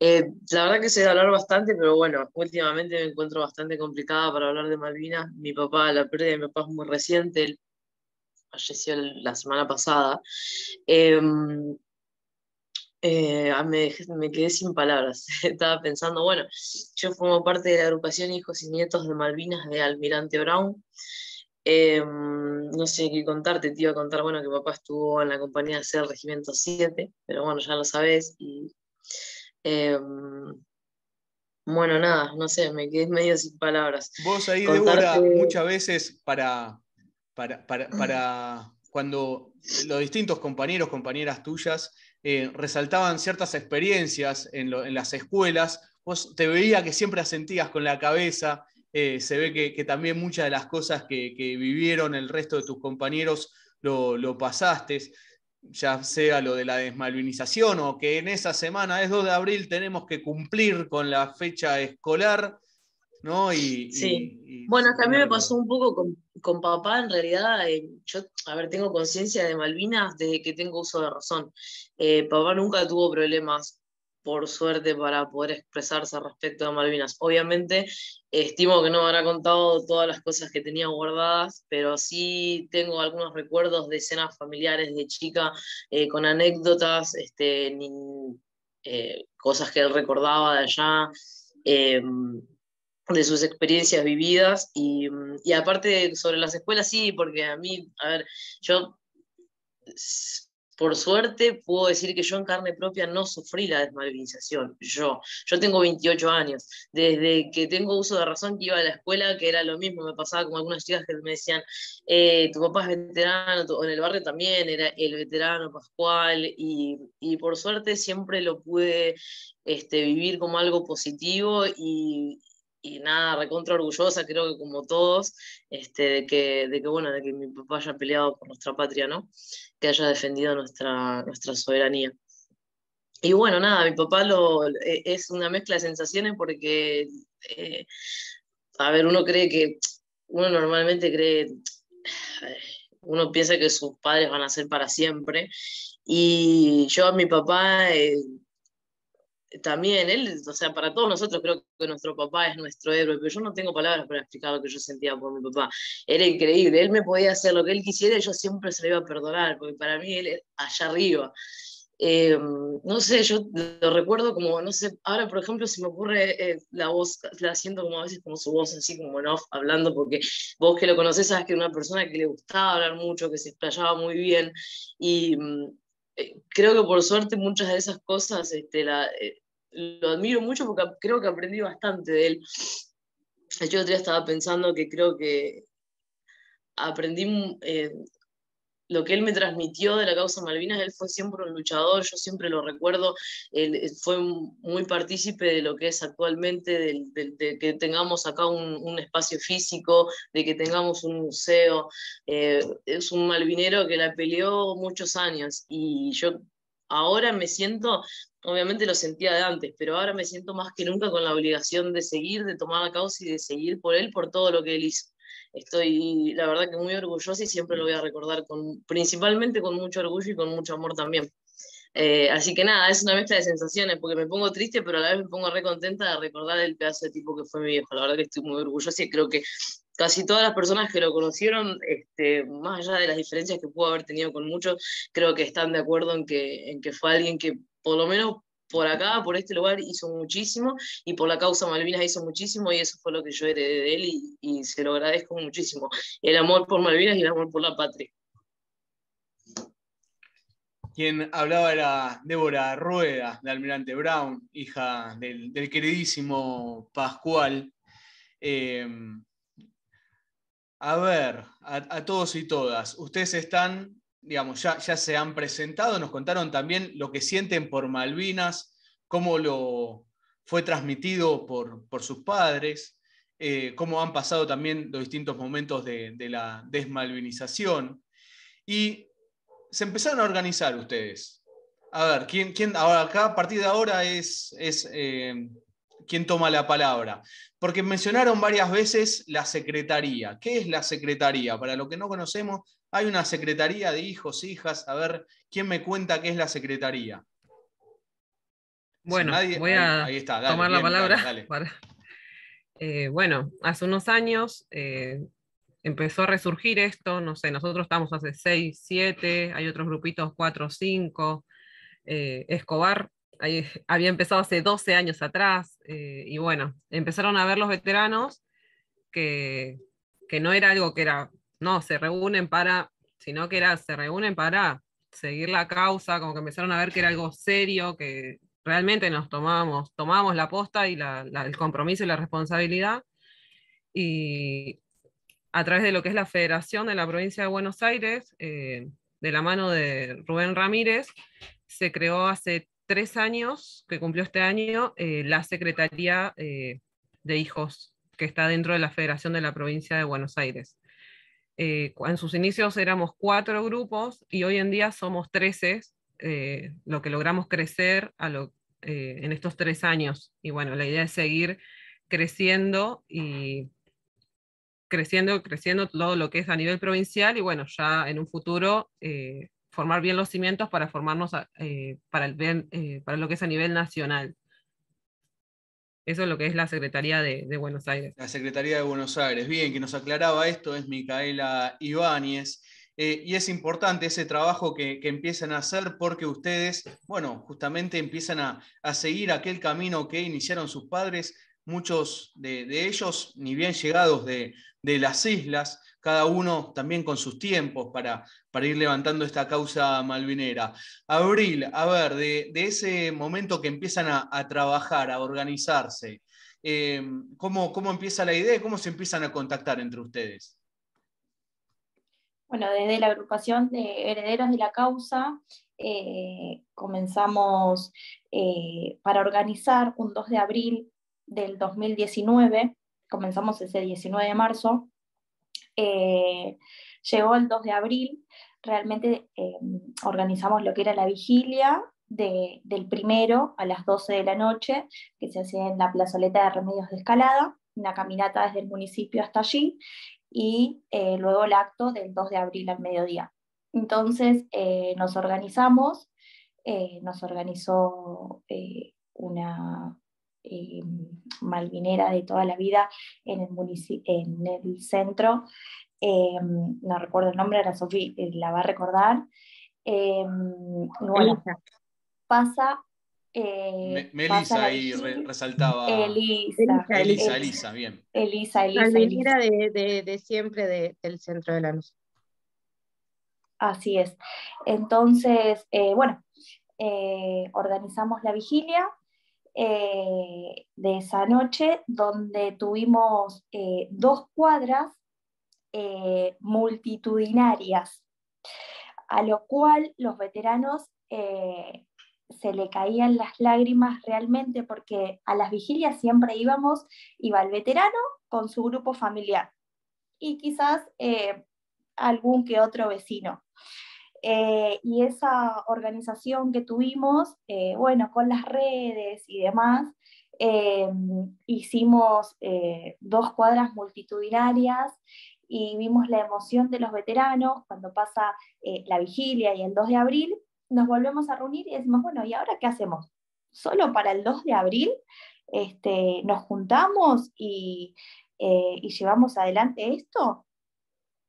S8: Eh, la verdad que sé hablar bastante, pero bueno, últimamente me encuentro bastante complicada para hablar de Malvinas. Mi papá, la pérdida de mi papá es muy reciente, falleció la semana pasada. Em, eh, ah, me, me, quedé sin palabras. Estaba pensando, bueno, yo formo parte de la agrupación Hijos y Nietos de Malvinas de Almirante Brown. Em, no sé qué contarte, te iba a contar, bueno, que papá estuvo en la compañía C del Regimiento 7, pero bueno, ya lo sabes. Y, em, bueno, nada, no sé, me quedé medio sin palabras.
S1: Vos ahí, Débora, muchas veces para, para, cuando los distintos compañeros, compañeras tuyas, eh, resaltaban ciertas experiencias en, en, las escuelas, vos te veía que siempre asentías con la cabeza eh, se ve que, también muchas de las cosas que, vivieron el resto de tus compañeros lo, pasaste, ya sea lo de la desmalvinización o que en esa semana, es 2 de abril, tenemos que cumplir con la fecha escolar. ¿no? Y,
S8: sí. bueno, a mí me pasó un poco con, papá, en realidad, eh, yo, a ver, tengo conciencia de Malvinas desde que tengo uso de razón. Eh, papá nunca tuvo problemas por suerte, para poder expresarse respecto a Malvinas. Obviamente, estimo que no habrá contado todas las cosas que tenía guardadas, pero sí tengo algunos recuerdos de escenas familiares de chica eh, con anécdotas, este, eh, cosas que él recordaba de allá. Em, de sus experiencias vividas y, y aparte sobre las escuelas sí, porque a mí, a ver, yo por suerte puedo decir que yo en carne propia no sufrí la desmalvinización. Yo, yo tengo 28 años. Desde que tengo uso de razón que iba a la escuela, que era lo mismo, me pasaba con algunas chicas que me decían, eh, tu papá es veterano, en el barrio también era el veterano Pascual, y, y por suerte siempre lo pude este, vivir como algo positivo y, y nada, recontra orgullosa, creo que como todos, este, de, que, de que, bueno, de que mi papá haya peleado por nuestra patria, ¿no? Que haya defendido nuestra, nuestra soberanía. Y bueno, nada, mi papá lo, e, es una mezcla de sensaciones porque, eh, a ver, uno cree que, uno normalmente cree, uno piensa que sus padres van a ser para siempre. Y yo a mi papá... Eh, también él, o sea, para todos nosotros creo que nuestro papá es nuestro héroe, pero yo no tengo palabras para explicar lo que yo sentía por mi papá. Era increíble, él me podía hacer lo que él quisiera y yo siempre se lo iba a perdonar, porque para mí él es allá arriba. Eh, no sé, yo lo recuerdo como, no sé, ahora por ejemplo se me ocurre eh, la voz, la siento como a veces como su voz así como en off, hablando, porque vos que lo conocés sabes que era una persona que le gustaba hablar mucho, que se explayaba muy bien, y mm, eh, creo que por suerte muchas de esas cosas este, eh, lo admiro mucho porque creo que aprendí bastante de él. Yo otro día estaba pensando que creo que aprendí eh, lo que él me transmitió de la causa Malvinas, él fue siempre un luchador, yo siempre lo recuerdo, él fue muy partícipe de lo que es actualmente, de, que tengamos acá un, espacio físico, de que tengamos un museo. Eh, es un malvinero que la peleó muchos años y yo ahora me siento, obviamente lo sentía de antes, pero ahora me siento más que nunca con la obligación de seguir, de tomar la causa y de seguir por él, por todo lo que él hizo estoy la verdad que muy orgullosa y siempre lo voy a recordar con, principalmente con mucho orgullo y con mucho amor también. Eh, así que nada, es una mezcla de sensaciones, porque me pongo triste, pero a la vez me pongo re contenta de recordar el pedazo de tipo que fue mi viejo. La verdad que estoy muy orgullosa y creo que casi todas las personas que lo conocieron, este, más allá de las diferencias que pudo haber tenido con muchos, creo que están de acuerdo en que, en que fue alguien que por lo menos por acá, por este lugar, hizo muchísimo y por la causa Malvinas hizo muchísimo y eso fue lo que yo heredé de él y, se lo agradezco muchísimo. El amor por Malvinas y el amor por la patria.
S1: Quien hablaba era Débora Rueda, de Almirante Brown, hija del, queridísimo Pascual. Em, a ver, a, todos y todas, ustedes están digamos, ya, ya se han presentado, nos contaron también lo que sienten por Malvinas, cómo lo fue transmitido por, por sus padres, eh, cómo han pasado también los distintos momentos de, la desmalvinización. Y se empezaron a organizar ustedes. A ver, ¿quién, quién ahora acá a partir de ahora es, es eh, quién toma la palabra? Porque mencionaron varias veces la secretaría. ¿Qué es la secretaría? Para los que no conocemos, hay una secretaría de hijos, hijas. A ver, ¿quién me cuenta qué es la secretaría?
S5: Bueno, voy a tomar la palabra. Eh, bueno, hace unos años eh, empezó a resurgir esto, no sé, nosotros estamos hace 6, 7, hay otros grupitos 4, 5. Eh, Escobar había empezado hace 12 años atrás, y bueno, empezaron a ver los veteranos que, que no era algo que era no, se reúnen para, sino que era, se reúnen para seguir la causa, como que empezaron a ver que era algo serio, que realmente nos tomábamos, tomábamos la posta y el compromiso y la responsabilidad. Y a través de lo que es la Federación de la Provincia de Buenos Aires, eh, de la mano de Rubén Ramírez, se creó hace tres años, que cumplió este año, eh, la Secretaría eh, de Hijos, que está dentro de la Federación de la Provincia de Buenos Aires. Eh, en sus inicios éramos cuatro grupos y hoy en día somos trece, eh, lo que logramos crecer a lo, eh, en estos tres años. Y bueno, la idea es seguir creciendo y creciendo, creciendo todo lo que es a nivel provincial y bueno, ya en un futuro formar bien los cimientos para formarnos para, lo que es a nivel nacional. Eso es lo que es la Secretaría de, Buenos Aires.
S1: La Secretaría de Buenos Aires. Bien, que nos aclaraba esto es Micaela Ibáñez. Eh, y es importante ese trabajo que, empiezan a hacer porque ustedes, bueno, justamente empiezan a, seguir aquel camino que iniciaron sus padres muchos de, ellos, ni bien llegados de, las islas, cada uno también con sus tiempos para, para, ir levantando esta causa malvinera. Abril, a ver, de, ese momento que empiezan a, trabajar, a organizarse, eh, ¿cómo, ¿cómo empieza la idea cómo se empiezan a contactar entre ustedes?
S3: Bueno, desde la agrupación de herederos de la causa eh, comenzamos eh, para organizar un 2 de abril del 2019, comenzamos ese 19 de marzo, eh, llegó el 2 de abril, realmente organizamos lo que era la vigilia del primero a las 12 de la noche, que se hacía en la plazoleta de Remedios de Escalada, una caminata desde el municipio hasta allí, y eh, luego el acto del 2 de abril al mediodía. Entonces eh, nos organizamos, nos organizó una malvinera de toda la vida en el, en el centro, no recuerdo el nombre, la Sofía la va a recordar. bueno, pasa
S1: eh, Melissa ahí resaltaba.
S3: Elisa,
S1: Elisa, Elisa, bien.
S3: Elisa, Elisa.
S2: De, de, siempre del centro de la luz.
S3: Así es. Entonces, eh, bueno, eh, organizamos la vigilia de esa noche donde tuvimos dos cuadras multitudinarias, a lo cual los veteranos se le caían las lágrimas realmente porque a las vigilias siempre íbamos, iba el veterano con su grupo familiar y quizás eh, algún que otro vecino. Eh, y esa organización que tuvimos, eh, bueno, con las redes y demás, hicimos dos cuadras multitudinarias y vimos la emoción de los veteranos cuando pasa la vigilia y el 2 de abril, nos volvemos a reunir y decimos, bueno, ¿y ahora qué hacemos? Solo para el 2 de abril este, nos juntamos y, eh, llevamos adelante esto.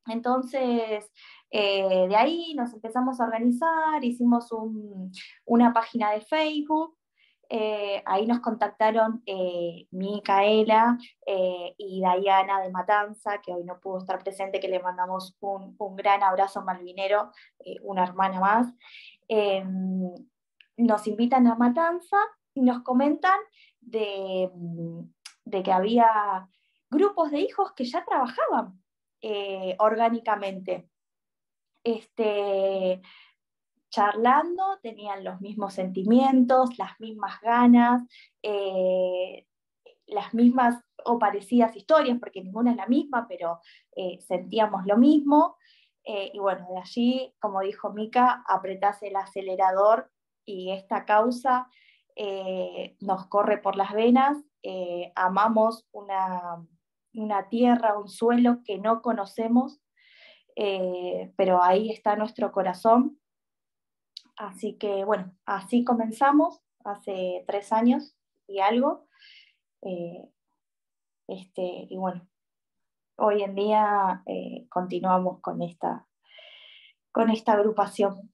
S3: Entonces, eh, de ahí nos empezamos a organizar, hicimos una página de Facebook, eh, ahí nos contactaron Micaela y Dayana de Matanza, que hoy no pudo estar presente, que le mandamos un, gran abrazo malvinero, una hermana más. Nos invitan a Matanza y nos comentan de, que había grupos de hijos que ya trabajaban eh, orgánicamente. Este, charlando, tenían los mismos sentimientos, las mismas ganas, eh, las mismas o parecidas historias, porque ninguna es la misma, pero eh, sentíamos lo mismo. Eh, y bueno, de allí, como dijo Mica, apretás el acelerador y esta causa nos corre por las venas. Amamos una, tierra, un suelo que no conocemos, pero ahí está nuestro corazón. Así que bueno, así comenzamos hace tres años y algo. este, y bueno, hoy en día eh, continuamos con esta, con esta agrupación.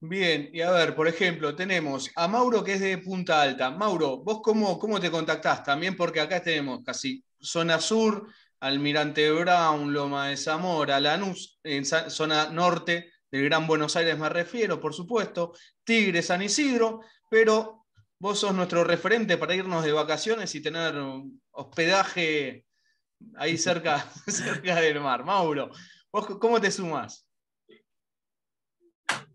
S1: Bien, y a ver, por ejemplo, tenemos a Mauro que es de Punta Alta. Mauro, ¿vos cómo, cómo te contactás? También porque acá tenemos casi zona sur, Almirante Brown, Loma de Zamora, Lanús, en zona norte del Gran Buenos Aires me refiero, por supuesto, Tigre, San Isidro, pero vos sos nuestro referente para irnos de vacaciones y tener hospedaje ahí cerca, cerca del mar. Mauro, ¿vos cómo te sumas?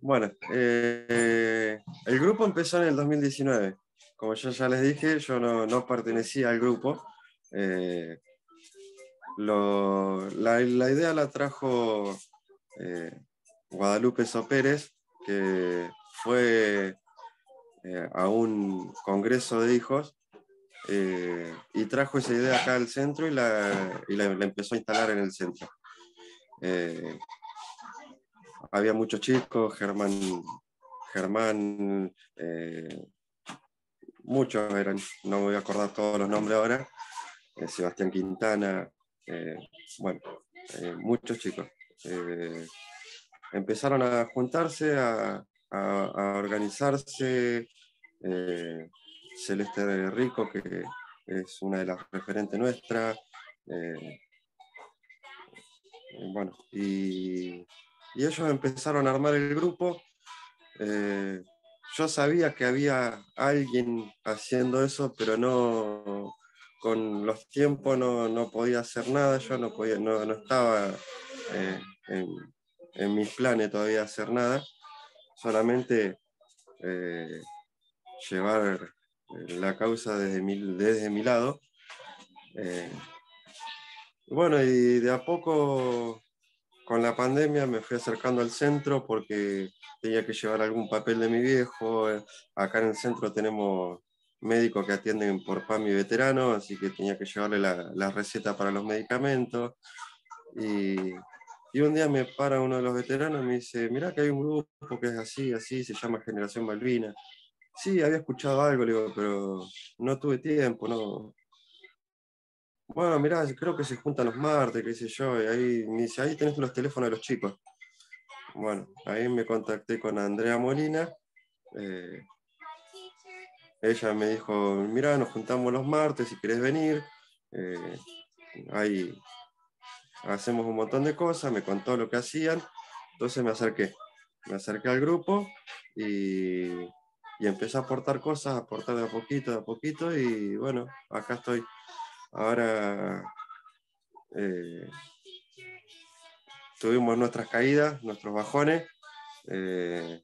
S6: Bueno, eh, el grupo empezó en el 2019. Como yo ya les dije, yo no, pertenecía al grupo. Eh, la, idea la trajo eh, Guadalupe Sopérez, que fue a un congreso de hijos eh, y trajo esa idea acá al centro y la, y la, empezó a instalar en el centro. Eh, había muchos chicos, Germán, Germán eh, muchos eran, no me voy a acordar todos los nombres ahora, Sebastián Quintana, bueno, muchos chicos. empezaron a juntarse, a, a, a organizarse. Celeste Rico, que es una de las referentes nuestras. bueno, y, y, ellos empezaron a armar el grupo. yo sabía que había alguien haciendo eso, pero no, con los tiempos no, no, podía hacer nada, yo no, podía, no, no estaba eh, en, mis planes todavía hacer nada, solamente eh, llevar eh, la causa desde mi, desde mi lado. bueno, y de a poco con la pandemia me fui acercando al centro porque tenía que llevar algún papel de mi viejo. Acá en el centro tenemos médicos que atienden por PAMI veterano, así que tenía que llevarle la, la receta para los medicamentos. Y, y, un día me para uno de los veteranos y me dice, mira que hay un grupo que es así, así, se llama Generación Malvina. Sí, había escuchado algo, le digo, pero no tuve tiempo, no. Bueno, mirá, creo que se juntan los martes, qué sé yo, y ahí me dice, ahí tenés los teléfonos de los chicos. Bueno, ahí me contacté con Andrea Molina, eh, ella me dijo, mira, nos juntamos los martes si querés venir. Eh, ahí hacemos un montón de cosas, me contó lo que hacían, entonces me acerqué, me acerqué al grupo y, y empecé a aportar cosas, a aportar de a poquito, de a poquito y bueno, acá estoy. Ahora eh, tuvimos nuestras caídas, nuestros bajones. Eh,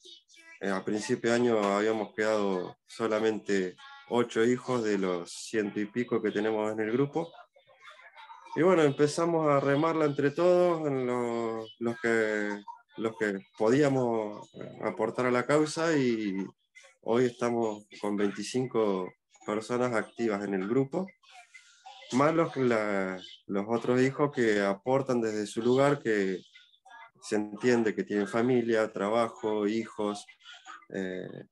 S6: eh, a principio de año habíamos quedado solamente ocho hijos de los ciento y pico que tenemos en el grupo. Y bueno, empezamos a remarla entre todos, los, que, los que podíamos aportar a la causa y hoy estamos con 25 personas activas en el grupo, más los, los otros hijos que aportan desde su lugar, que se entiende que tienen familia, trabajo, hijos, eh,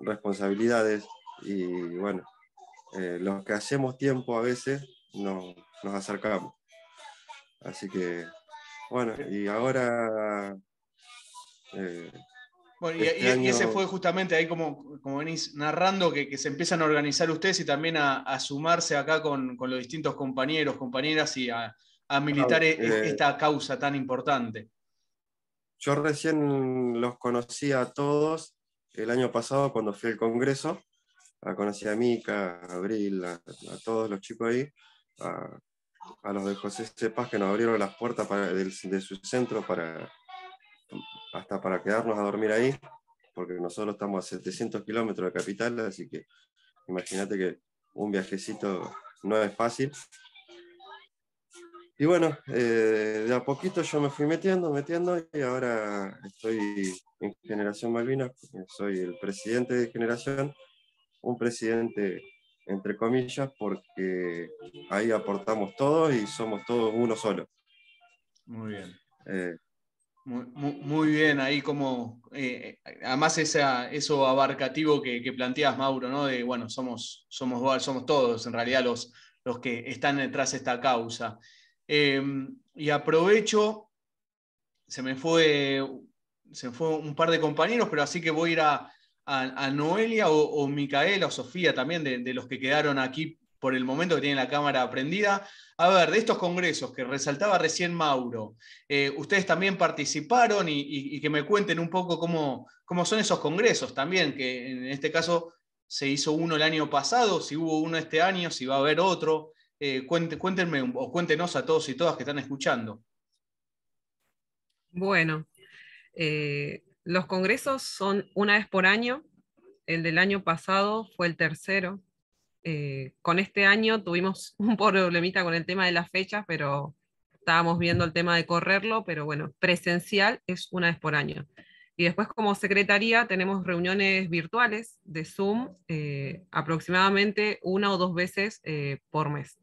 S6: responsabilidades y bueno, eh, los que hacemos tiempo a veces no, nos acercamos. Así que, bueno, y ahora...
S1: Eh, bueno, y, este ese fue justamente ahí como, como venís narrando, que, que, se empiezan a organizar ustedes y también a, a sumarse acá con, con, los distintos compañeros, compañeras y a, a militar e, esta causa tan importante.
S6: Yo recién los conocí a todos el año pasado cuando fui al Congreso, a conocí a Mica, a Abril, a, todos los chicos ahí, a, los de José Cepas que nos abrieron las puertas para, de, su centro para, hasta para quedarnos a dormir ahí, porque nosotros estamos a 700 kilómetros de capital, así que imagínate que un viajecito no es fácil. Y bueno, eh, de a poquito yo me fui metiendo, metiendo, y ahora estoy en Generación Malvinas, soy el presidente de Generación, un presidente entre comillas, porque ahí aportamos todos y somos todos uno solo.
S1: Muy bien. Eh, muy, bien, ahí como, eh, además esa, eso abarcativo que, que, planteas, Mauro, ¿no? De, bueno, somos, somos, somos todos en realidad los, los que están detrás de esta causa. Em, y aprovecho, se me fue, se fue un par de compañeros, pero así que voy a ir a, Noelia o, Micaela o Sofía también, de, los que quedaron aquí por el momento que tienen la cámara prendida. A ver, de estos congresos que resaltaba recién Mauro, eh, ustedes también participaron y, que me cuenten un poco cómo, cómo son esos congresos también, que en este caso se hizo uno el año pasado, si hubo uno este año, si va a haber otro. Eh, cuéntenme o cuéntenos a todos y todas que están escuchando.
S5: Bueno, eh, los congresos son una vez por año. El del año pasado fue el tercero. Eh, con este año tuvimos un problemita con el tema de las fechas, pero estábamos viendo el tema de correrlo, pero bueno, presencial es una vez por año. Y después como secretaría tenemos reuniones virtuales de Zoom aproximadamente una o dos veces por mes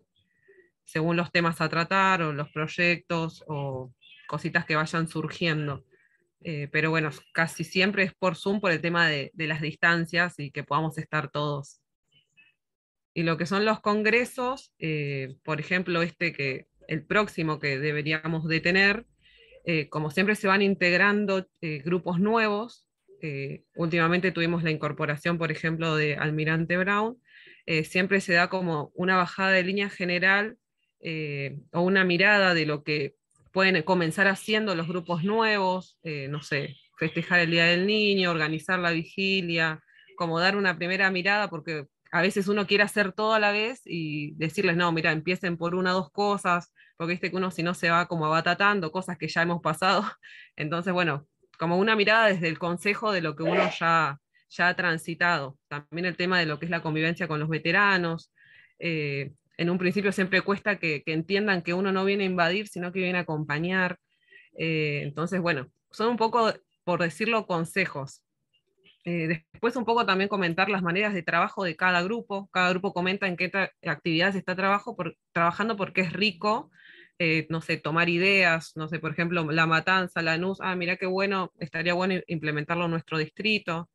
S5: según los temas a tratar o los proyectos o cositas que vayan surgiendo. Eh, pero bueno, casi siempre es por Zoom por el tema de, las distancias y que podamos estar todos. Y lo que son los congresos, eh, por ejemplo, este que el próximo que deberíamos de tener, eh, como siempre se van integrando grupos nuevos. últimamente tuvimos la incorporación, por ejemplo, de Almirante Brown, siempre se da como una bajada de línea general eh, o una mirada de lo que pueden comenzar haciendo los grupos nuevos, eh, no sé, festejar el Día del Niño, organizar la vigilia, como dar una primera mirada, porque a veces uno quiere hacer todo a la vez y decirles, no, mira, empiecen por una o dos cosas, porque viste que uno si no se va como abatatando, cosas que ya hemos pasado. Entonces, bueno, como una mirada desde el consejo de lo que uno ya, ya ha transitado. También el tema de lo que es la convivencia con los veteranos. Eh, en un principio siempre cuesta que, entiendan que uno no viene a invadir, sino que viene a acompañar. Eh, entonces, bueno, son un poco, por decirlo, consejos. Eh, después un poco también comentar las maneras de trabajo de cada grupo. Cada grupo comenta en qué actividades está trabajo trabajando porque es rico, eh, no sé, tomar ideas, no sé, por ejemplo, la matanza, la NUS, ah, mira qué bueno, estaría bueno implementarlo en nuestro distrito.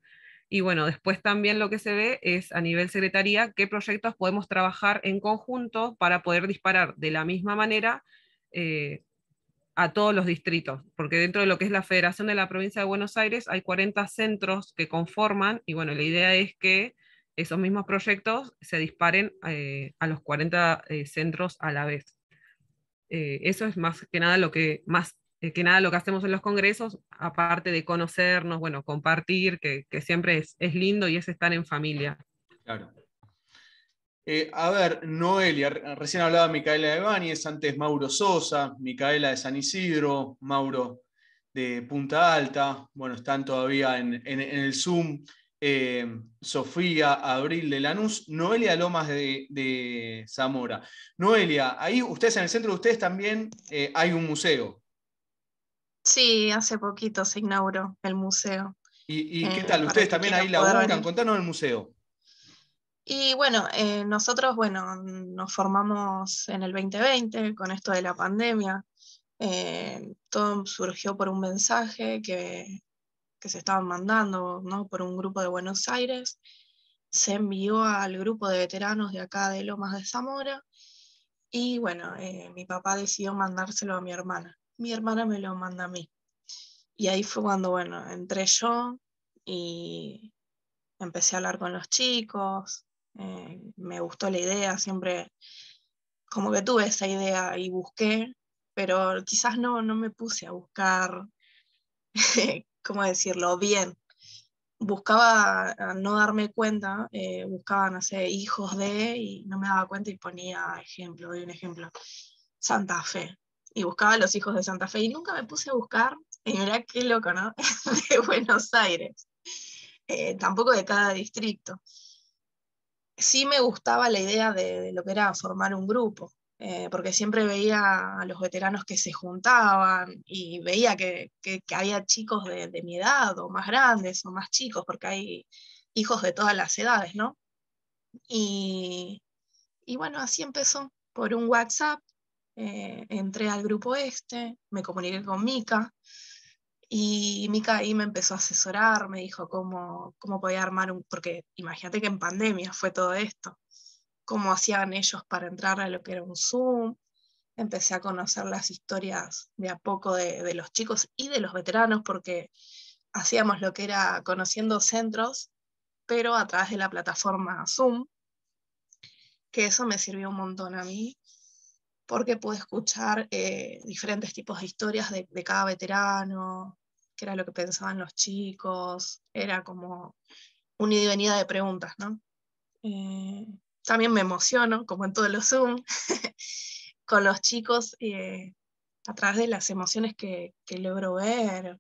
S5: Y bueno, después también lo que se ve es a nivel secretaría qué proyectos podemos trabajar en conjunto para poder disparar de la misma manera eh, a todos los distritos, porque dentro de lo que es la Federación de la Provincia de Buenos Aires hay 40 centros que conforman y bueno, la idea es que esos mismos proyectos se disparen eh, a los 40 eh, centros a la vez. eso es más que nada lo que más que nada lo que hacemos en los congresos, aparte de conocernos, bueno, compartir, que, siempre es, es, lindo y es estar en familia.
S1: Claro. Eh, a ver, Noelia, recién hablaba Micaela de Báñez, antes Mauro Sosa, Micaela de San Isidro, Mauro de Punta Alta, bueno, están todavía en, el Zoom, eh, Sofía, Abril de Lanús, Noelia Lomas de, Zamora. Noelia, ahí ustedes en el centro de ustedes también eh, hay un museo,
S7: Sí, hace poquito se inauguró el museo.
S1: ¿Y, qué eh, tal? ¿Ustedes también ahí laburan? Contanos el museo.
S7: Y bueno, eh, nosotros, bueno, nos formamos en el 2020 con esto de la pandemia. Eh, todo surgió por un mensaje que, que se estaban mandando ¿no? por un grupo de Buenos Aires. Se envió al grupo de veteranos de acá de Lomas de Zamora. Y bueno, mi papá decidió mandárselo a mi hermana mi hermana me lo manda a mí. Y ahí fue cuando, bueno, entré yo y empecé a hablar con los chicos, eh, me gustó la idea, siempre como que tuve esa idea y busqué, pero quizás no, no me puse a buscar, ¿cómo decirlo?, bien. Buscaba no darme cuenta, eh, buscaba, no sé, hijos de, y no me daba cuenta y ponía ejemplo, doy un ejemplo, Santa Fe y buscaba a los hijos de Santa Fe y nunca me puse a buscar, y mirá qué loco, ¿no? de Buenos Aires, eh, tampoco de cada distrito. Sí me gustaba la idea de, lo que era formar un grupo, eh, porque siempre veía a los veteranos que se juntaban y veía que, había chicos de, mi edad o más grandes o más chicos, porque hay hijos de todas las edades, ¿no? Y, y bueno, así empezó, por un WhatsApp, eh, entré al grupo este, me comuniqué con Mika y Mika ahí me empezó a asesorar, me dijo cómo, cómo podía armar un, porque imagínate que en pandemia fue todo esto, cómo hacían ellos para entrar a lo que era un Zoom, empecé a conocer las historias de a poco de, de los chicos y de los veteranos, porque hacíamos lo que era conociendo centros, pero a través de la plataforma Zoom, que eso me sirvió un montón a mí, porque pude escuchar eh, diferentes tipos de historias de, cada veterano, qué era lo que pensaban los chicos, era como una ida y venida de preguntas, ¿no? Eh, también me emociono, como en todos los Zoom, con los chicos eh, a través de las emociones que, logro ver,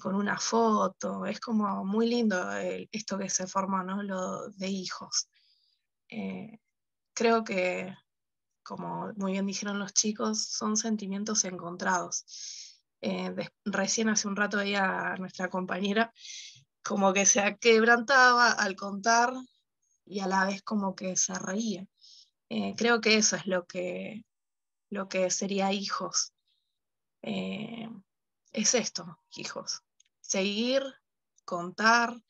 S7: con una foto, es como muy lindo esto que se formó, ¿no? Lo de hijos. creo que como muy bien dijeron los chicos, son sentimientos encontrados. Eh, recién hace un rato veía a nuestra compañera como que se quebrantaba al contar y a la vez como que se reía. Eh, creo que eso es lo que, lo que sería hijos. Eh, es esto, hijos. Seguir, contar,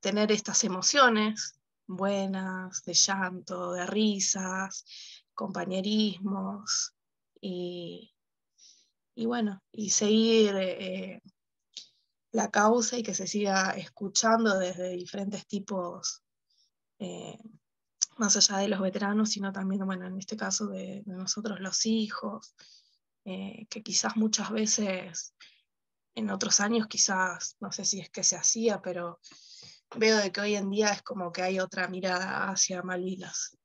S7: tener estas emociones buenas, de llanto, de risas, compañerismos y, bueno, y seguir eh, la causa y que se siga escuchando desde diferentes tipos eh, más allá de los veteranos, sino también, bueno, en este caso de, nosotros los hijos, eh, que quizás muchas veces en otros años quizás, no sé si es que se hacía, pero veo de que hoy en día es como que hay otra mirada hacia Malvinas.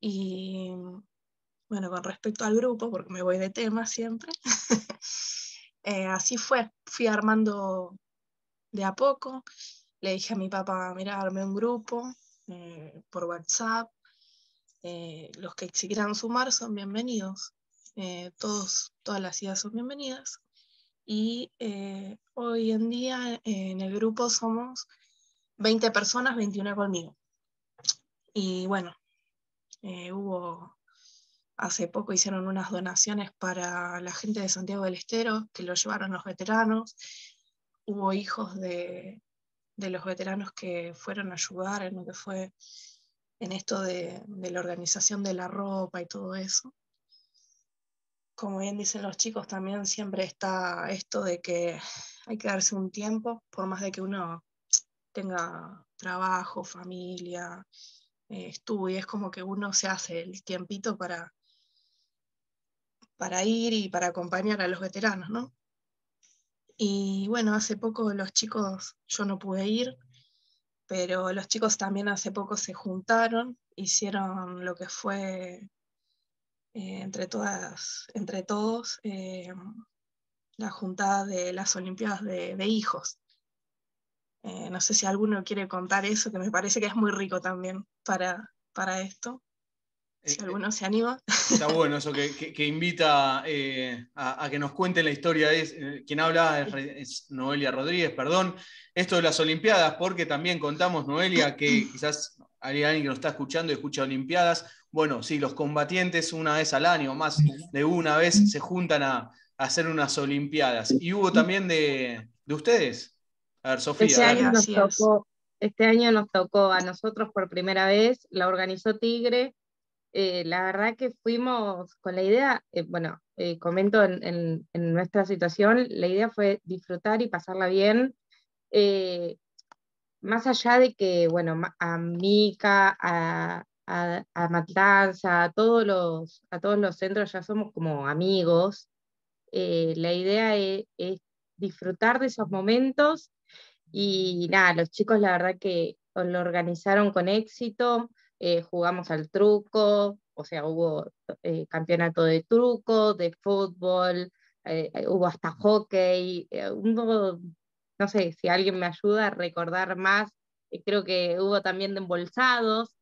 S7: Y bueno, con respecto al grupo, porque me voy de tema siempre, eh, así fue, fui armando de a poco, le dije a mi papá, mira, armé un grupo eh, por WhatsApp, eh, los que quieran sumar son bienvenidos, todos, todas las ideas son bienvenidas. Y hoy en día en el grupo somos 20 personas, 21 conmigo. Y bueno, hubo Hace poco hicieron unas donaciones para la gente de Santiago del Estero, que lo llevaron los veteranos. Hubo hijos de, los veteranos que fueron a ayudar en lo que fue en esto de, la organización de la ropa y todo eso. Como bien dicen los chicos, también siempre está esto de que hay que darse un tiempo, por más de que uno tenga trabajo, familia, eh, estudie, es como que uno se hace el tiempito para, para ir y para acompañar a los veteranos, ¿no? Y bueno, hace poco los chicos, yo no pude ir, pero los chicos también hace poco se juntaron, hicieron lo que fue eh, entre, todas, entre todos eh, la juntada de las Olimpiadas de, hijos. Eh, no sé si alguno quiere contar eso, que me parece que es muy rico también para, para esto. Si eh, alguno se anima.
S1: Está bueno eso que, invita eh, a, que nos cuenten la historia. Es, eh, quien habla es, Noelia Rodríguez, perdón. Esto de las Olimpiadas, porque también contamos, Noelia, que quizás hay alguien que nos está escuchando y escucha Olimpiadas. Bueno, sí, los combatientes una vez al año, más de una vez, se juntan a, hacer unas Olimpiadas. Y hubo también de, ustedes. A ver, Sofía.
S2: Este año, nos tocó, este año nos tocó a nosotros por primera vez, la organizó Tigre eh, la verdad que fuimos con la idea, eh, bueno, eh, comento en, nuestra situación, la idea fue disfrutar y pasarla bien, más allá de que, bueno, a Mica, a, a, Matanza, a todos, los, a todos los centros ya somos como amigos, la idea es, es disfrutar de esos momentos y nada, los chicos la verdad que lo organizaron con éxito. Eh, jugamos al truco, o sea, hubo eh, campeonato de truco, de fútbol, eh, hubo hasta hockey, no sé si alguien me ayuda a recordar más, creo que hubo también de embolsados,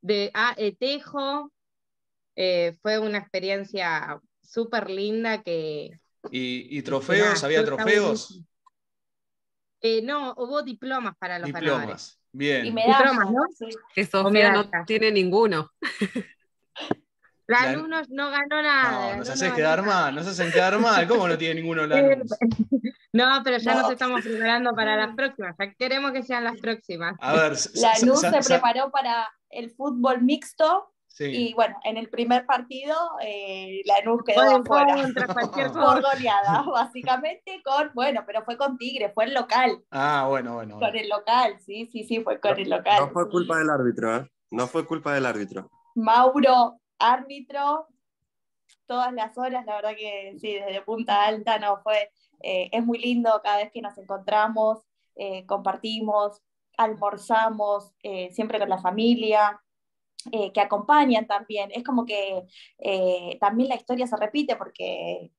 S2: de ah, tejo, fue una experiencia súper linda que...
S1: ¿Y, trofeos? ¿Había trofeos?
S2: no, hubo diplomas para los diplomas.
S1: Bien.
S2: Y medallas, ¿no?
S5: Que Sofía no tiene ninguno.
S2: La alumno no ganó nada.
S1: No, nos haces quedar mal, nos hacen quedar mal. ¿Cómo no tiene ninguno la
S2: No, pero ya nos estamos preparando para las próximas. Ya queremos que sean las próximas.
S1: A ver,
S3: la luz se preparó para el fútbol mixto y bueno, en el primer partido eh, la Lanús quedó afuera por goleada, básicamente con, bueno, pero fue con Tigre, fue el local.
S1: Ah, bueno, bueno.
S3: Con el local, sí, sí, sí, fue con el local.
S6: No fue culpa del árbitro, ¿eh? No fue culpa del árbitro.
S3: Mauro, árbitro, todas las horas, la verdad que sí, desde Punta Alta, no fue, eh, es muy lindo cada vez que nos encontramos, eh, compartimos, almorzamos, siempre con la familia. Eh, que acompañan también. Es como que eh, también la historia se repite porque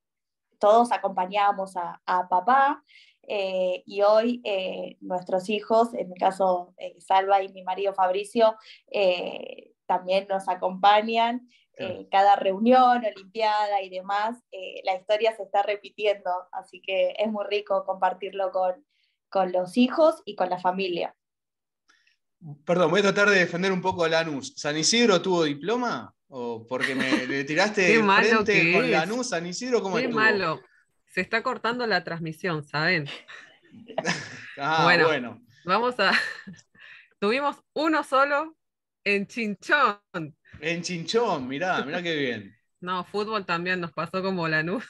S3: todos acompañábamos a, papá eh, y hoy nuestros hijos, en mi caso Salva y mi marido Fabricio, también nos acompañan. cada reunión, olimpiada y demás, la historia se está repitiendo, así que es muy rico compartirlo con, con los hijos y con la familia.
S1: Perdón, voy a tratar de defender un poco a Lanús. ¿San Isidro tuvo diploma? ¿O porque me le tiraste de frente con Lanús? ¿San Isidro cómo Qué
S5: malo. Se está cortando la transmisión, ¿saben?
S1: ah, bueno, bueno.
S5: Vamos a. Tuvimos uno solo en Chinchón.
S1: En Chinchón, mirá, mirá qué bien.
S5: No, fútbol también nos pasó como Lanús.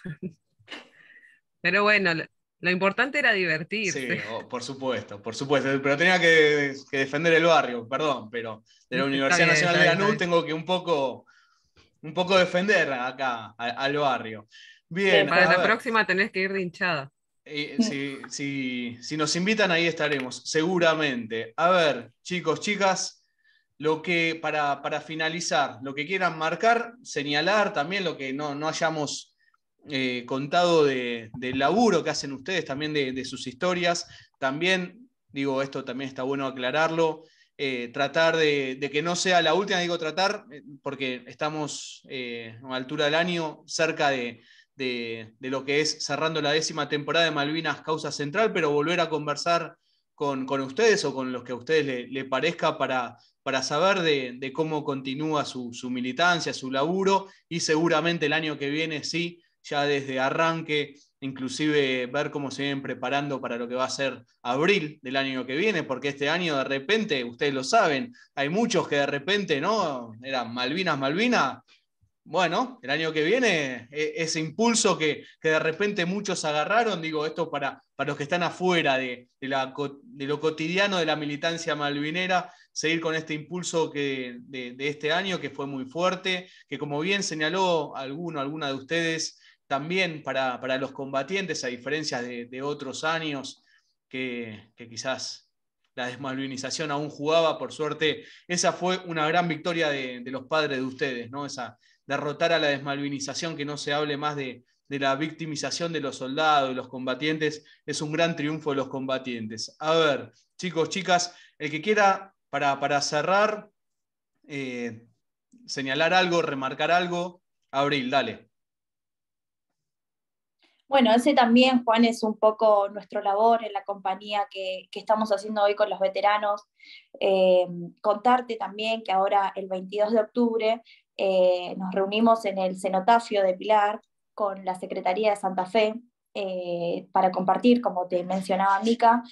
S5: Pero bueno, Lo importante era divertirse.
S1: Sí, oh, por supuesto, por supuesto. Pero tenía que, defender el barrio, perdón, pero de la Universidad Nacional de Lanús tengo que un poco, un poco defender acá al barrio. Bien.
S5: Para la próxima tenés que ir de hinchada.
S1: si, si, nos invitan, ahí estaremos, seguramente. A ver, chicos, chicas, lo que para, para finalizar, lo que quieran marcar, señalar también lo que no, no hayamos eh, contado de, del laburo que hacen ustedes, también de, sus historias. También, digo, esto también está bueno aclararlo, eh, tratar de, que no sea la última, digo tratar, eh, porque estamos a altura del año, cerca de, lo que es cerrando la décima temporada de Malvinas Causa Central, pero volver a conversar con, ustedes o con los que a ustedes le, parezca para, para saber de, cómo continúa su, su, militancia, su laburo y seguramente el año que viene sí ya desde arranque, inclusive ver cómo se vienen preparando para lo que va a ser abril del año que viene, porque este año de repente, ustedes lo saben, hay muchos que de repente, ¿no? Eran Malvinas, Malvinas. Bueno, el año que viene, e, ese impulso que, de repente muchos agarraron, digo, esto para, para los que están afuera de, de, lo cotidiano de la militancia malvinera, seguir con este impulso que, de, de, este año que fue muy fuerte, que como bien señaló alguno, alguna de ustedes, también para, los combatientes, a diferencia de, otros años que, quizás la desmalvinización aún jugaba, por suerte, esa fue una gran victoria de, los padres de ustedes, ¿no? Esa derrotar a la desmalvinización, que no se hable más de, la victimización de los soldados, de los combatientes, es un gran triunfo de los combatientes. A ver, chicos, chicas, el que quiera, para, para cerrar, eh, señalar algo, remarcar algo, Abril, dale.
S3: Bueno, ese también, Juan, es un poco nuestro labor en la compañía que, estamos haciendo hoy con los veteranos. Eh, contarte también que ahora el 22 de octubre eh, nos reunimos en el cenotafio de Pilar con la Secretaría de Santa Fe eh, para compartir, como te mencionaba Mica,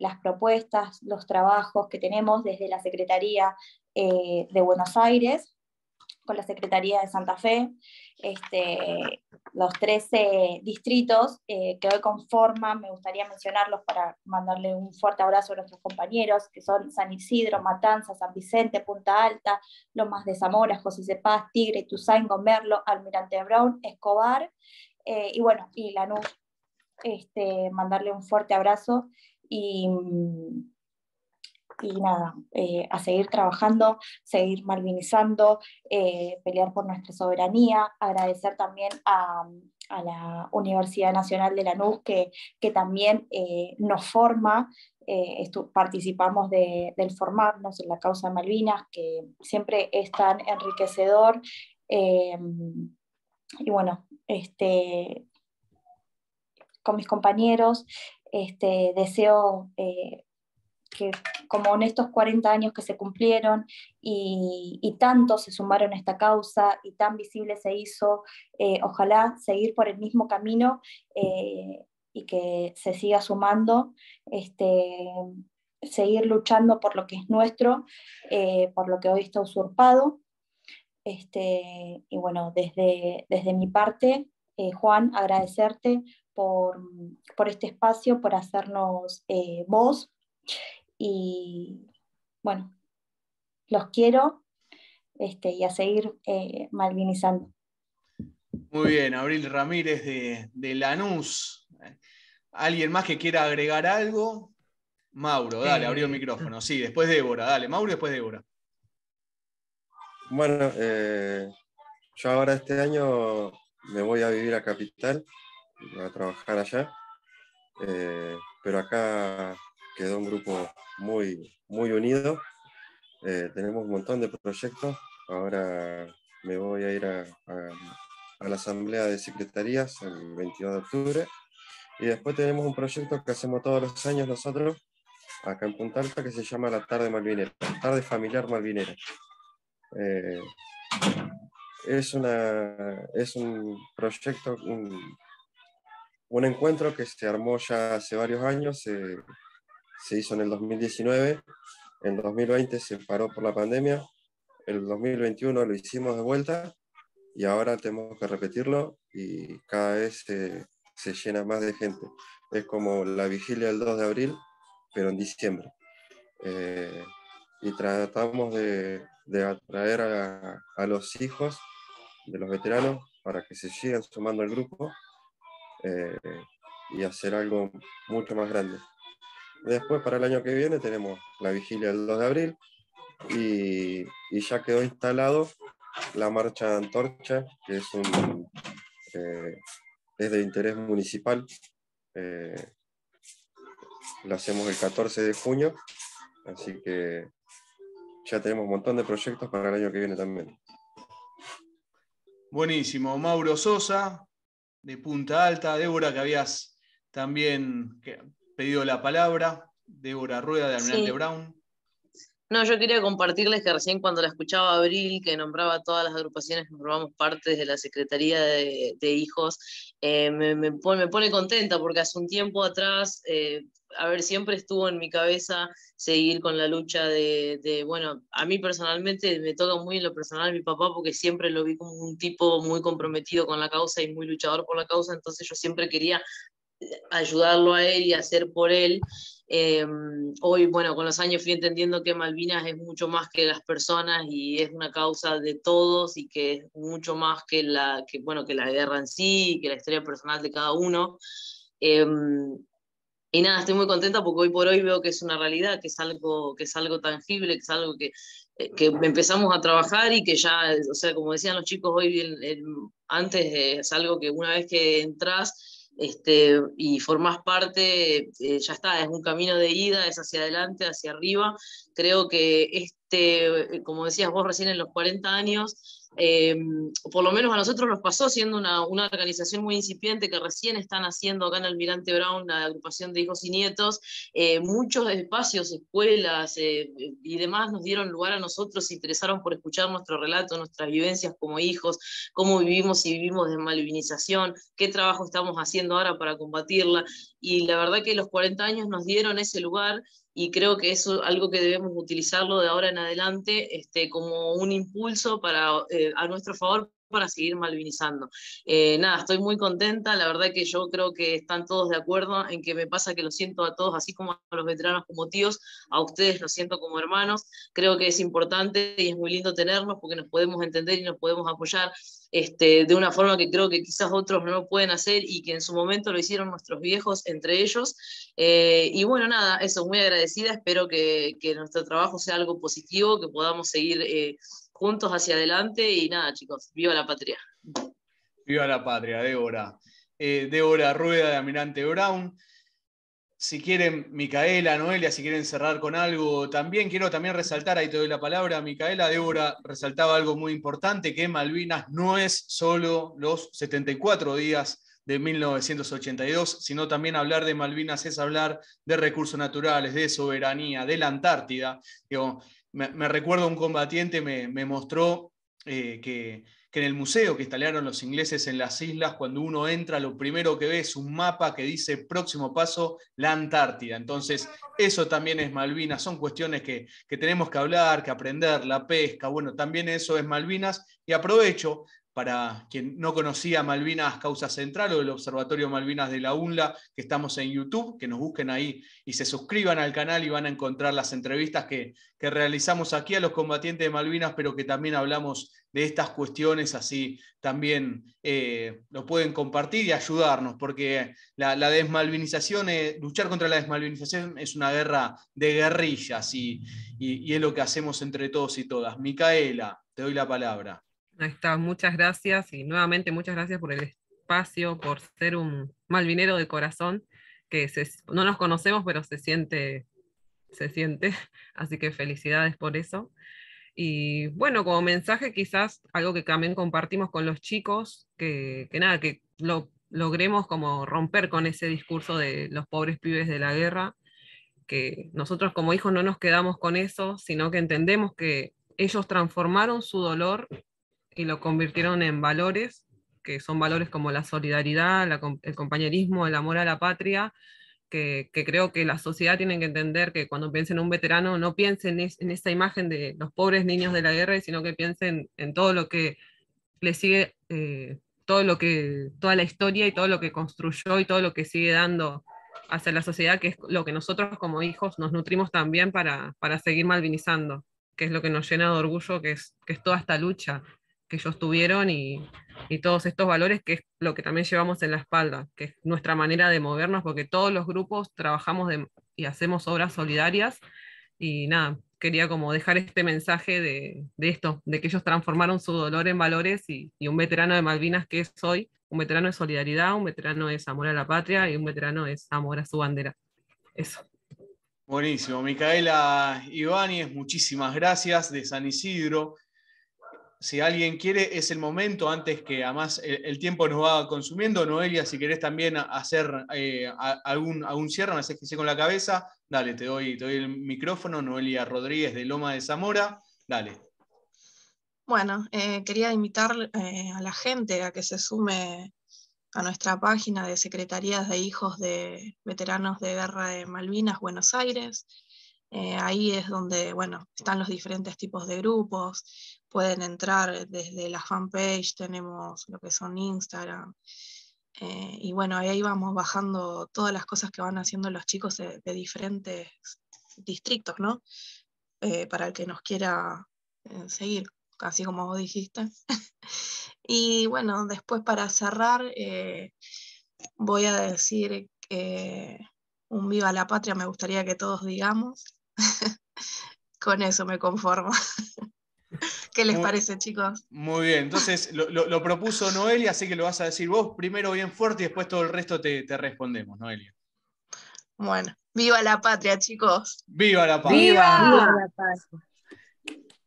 S3: las propuestas, los trabajos que tenemos desde la Secretaría de Buenos Aires con la Secretaría de Santa Fe, este, los 13 distritos eh, que hoy conforman, me gustaría mencionarlos para mandarle un fuerte abrazo a nuestros compañeros, que son San Isidro, Matanza, San Vicente, Punta Alta, Lomas de Zamora, José Cepaz, Tigre, Tuzain, Gomerlo, Almirante Brown, Escobar, eh, y bueno, y Lanús, este, mandarle un fuerte abrazo y y nada, eh, a seguir trabajando, seguir malvinizando, eh, pelear por nuestra soberanía, agradecer también a, la Universidad Nacional de Lanús que, que también eh, nos forma, participamos del formarnos en la causa de Malvinas, que siempre es tan enriquecedor. y bueno, este, con mis compañeros, este, deseo que como en estos 40 años que se cumplieron y, tantos se sumaron a esta causa y tan visible se hizo, eh, ojalá seguir por el mismo camino eh, y que se siga sumando, este, seguir luchando por lo que es nuestro, eh, por lo que hoy está usurpado. Este, y bueno, desde, desde mi parte, Juan, agradecerte por, por, este espacio, por hacernos voz y bueno, los quiero este, y a seguir eh, malvinizando.
S1: Muy bien, Abril Ramírez de, de, Lanús. ¿Alguien más que quiera agregar algo? Mauro, dale, abrió el micrófono. Sí, después Débora, dale, Mauro, después Débora.
S6: Bueno, eh, yo ahora este año me voy a vivir a Capital, a trabajar allá, eh, pero acá quedó un grupo muy, muy unido. Eh, tenemos un montón de proyectos. Ahora me voy a ir a, la Asamblea de Secretarías el 22 de octubre. Y después tenemos un proyecto que hacemos todos los años nosotros, acá en Punta Alta, que se llama la Tarde Malvinera, Tarde Familiar Malvinera. Eh, es, una, es un proyecto, un, un, encuentro que se armó ya hace varios años, se hizo en el 2019, en 2020 se paró por la pandemia, el 2021 lo hicimos de vuelta y ahora tenemos que repetirlo y cada vez se llena más de gente. Es como la vigilia del 2 de abril, pero en diciembre. Eh, y tratamos de, atraer a, los hijos de los veteranos para que se sigan sumando al grupo eh, y hacer algo mucho más grande. Después, para el año que viene, tenemos la vigilia del 2 de abril y, ya quedó instalado la marcha antorcha, que eh, es de interés municipal. Eh, lo hacemos el 14 de junio, así que ya tenemos un montón de proyectos para el año que viene también.
S1: Buenísimo. Mauro Sosa, de Punta Alta. Débora, que habías también pedido la palabra. Débora Rueda, de Almirante Brown.
S8: No, yo quería compartirles que recién cuando la escuchaba Abril, que nombraba todas las agrupaciones que formamos parte de la Secretaría de, Hijos, eh, me, pone, contenta porque hace un tiempo atrás, eh, a ver, siempre estuvo en mi cabeza seguir con la lucha de, bueno, a mí personalmente me toca muy en lo personal mi papá porque siempre lo vi como un tipo muy comprometido con la causa y muy luchador por la causa, entonces yo siempre quería ayudarlo a él y hacer por él. Em, hoy, bueno, con los años fui entendiendo que Malvinas es mucho más que las personas y es una causa de todos y que es mucho más que la, que, bueno, que la guerra en sí, que la historia personal de cada uno. Em, y nada, estoy muy contenta porque hoy por hoy veo que es una realidad, que es algo, que es algo tangible, que es algo que, eh, que empezamos a trabajar y que ya, o sea, como decían los chicos hoy, antes es algo que una vez que entras, este, y formas parte, eh, ya está, es un camino de ida, es hacia adelante, hacia arriba. Creo que este, como decías vos recién, en los 40 años, eh, por lo menos a nosotros nos pasó siendo una, una, organización muy incipiente que recién están haciendo acá en Almirante Brown, la agrupación de hijos y nietos, eh, muchos espacios, escuelas eh, y demás nos dieron lugar a nosotros, se interesaron por escuchar nuestro relato, nuestras vivencias como hijos, cómo vivimos y vivimos de malvinización, qué trabajo estamos haciendo ahora para combatirla. Y la verdad que los 40 años nos dieron ese lugar y creo que es algo que debemos utilizarlo de ahora en adelante este, como un impulso para, a nuestro favor para seguir malvinizando. Eh, nada, estoy muy contenta, la verdad que yo creo que están todos de acuerdo en que me pasa que lo siento a todos, así como a los veteranos como tíos, a ustedes los siento como hermanos, creo que es importante y es muy lindo tenernos porque nos podemos entender y nos podemos apoyar este, de una forma que creo que quizás otros no lo pueden hacer y que en su momento lo hicieron nuestros viejos entre ellos. Eh, y bueno, nada, eso, muy agradecida, espero que, que, nuestro trabajo sea algo positivo, que podamos seguir eh, juntos hacia adelante y nada, chicos, viva la patria.
S1: Viva la patria, Débora. Eh, Débora Rueda de Almirante Brown. Si quieren, Micaela, Noelia, si quieren cerrar con algo, también quiero también resaltar, ahí te doy la palabra, Micaela, Débora resaltaba algo muy importante, que Malvinas no es solo los 74 días de 1982, sino también hablar de Malvinas es hablar de recursos naturales, de soberanía, de la Antártida. Me, recuerdo un combatiente me, mostró eh, que, en el museo que instalaron los ingleses en las islas, cuando uno entra, lo primero que ve es un mapa que dice próximo paso, la Antártida. Entonces, eso también es Malvinas, son cuestiones que, que tenemos que hablar, que aprender, la pesca, bueno, también eso es Malvinas. Y aprovecho para quien no conocía Malvinas Causa Central o el Observatorio Malvinas de la UNLA, que estamos en YouTube, que nos busquen ahí y se suscriban al canal y van a encontrar las entrevistas que, realizamos aquí a los combatientes de Malvinas, pero que también hablamos de estas cuestiones, así también eh, lo pueden compartir y ayudarnos, porque la, desmalvinización, eh, luchar contra la desmalvinización es una guerra de guerrillas y, y es lo que hacemos entre todos y todas. Micaela, te doy la palabra.
S5: Ahí está, muchas gracias y nuevamente muchas gracias por el espacio, por ser un malvinero de corazón, que no nos conocemos, pero se siente, se siente, así que felicidades por eso. Y bueno, como mensaje quizás algo que también compartimos con los chicos, que, que nada, que lo, logremos como romper con ese discurso de los pobres pibes de la guerra, que nosotros como hijos no nos quedamos con eso, sino que entendemos que ellos transformaron su dolor y lo convirtieron en valores, que son valores como la solidaridad, el compañerismo, el amor a la patria, que, creo que la sociedad tiene que entender que cuando piensen en un veterano no piensen en, esa imagen de los pobres niños de la guerra, sino que piensen en todo lo que le sigue eh, todo lo que, toda la historia y todo lo que construyó y todo lo que sigue dando hacia la sociedad, que es lo que nosotros como hijos nos nutrimos también para, para seguir malvinizando, que es lo que nos llena de orgullo, que es, que es toda esta lucha que ellos tuvieron y, y todos estos valores, que es lo que también llevamos en la espalda, que es nuestra manera de movernos, porque todos los grupos trabajamos y hacemos obras solidarias y nada, quería como dejar este mensaje de, esto, de que ellos transformaron su dolor en valores y, un veterano de Malvinas que es hoy, un veterano de solidaridad, un veterano es amor a la patria y un veterano es amor a su bandera. Eso.
S1: Buenísimo. Micaela Ibáñez, muchísimas gracias de San Isidro si alguien quiere, es el momento, antes que además el, tiempo nos va consumiendo. Noelia, si querés también hacer eh, algún, algún cierre, me haces que sé con la cabeza, dale, te doy, te doy el micrófono. Noelia Rodríguez de Loma de Zamora, dale.
S7: Bueno, eh, quería invitar eh, a la gente a que se sume a nuestra página de Secretarías de Hijos de Veteranos de Guerra de Malvinas, Buenos Aires. ahí es donde, bueno, están los diferentes tipos de grupos, pueden entrar desde la fanpage, tenemos lo que son Instagram. Eh, y bueno, ahí vamos bajando todas las cosas que van haciendo los chicos de, diferentes distritos, ¿no? Eh, para el que nos quiera eh, seguir, así como vos dijiste. y bueno, después para cerrar, voy a decir que un viva la patria me gustaría que todos digamos. Con eso me conformo. ¿Qué les parece, chicos?
S1: Muy bien, entonces lo, propuso Noelia, así que lo vas a decir vos primero bien fuerte y después todo el resto te, respondemos, Noelia.
S7: Bueno, viva la patria, chicos.
S1: Viva la patria.
S2: Viva, la patria.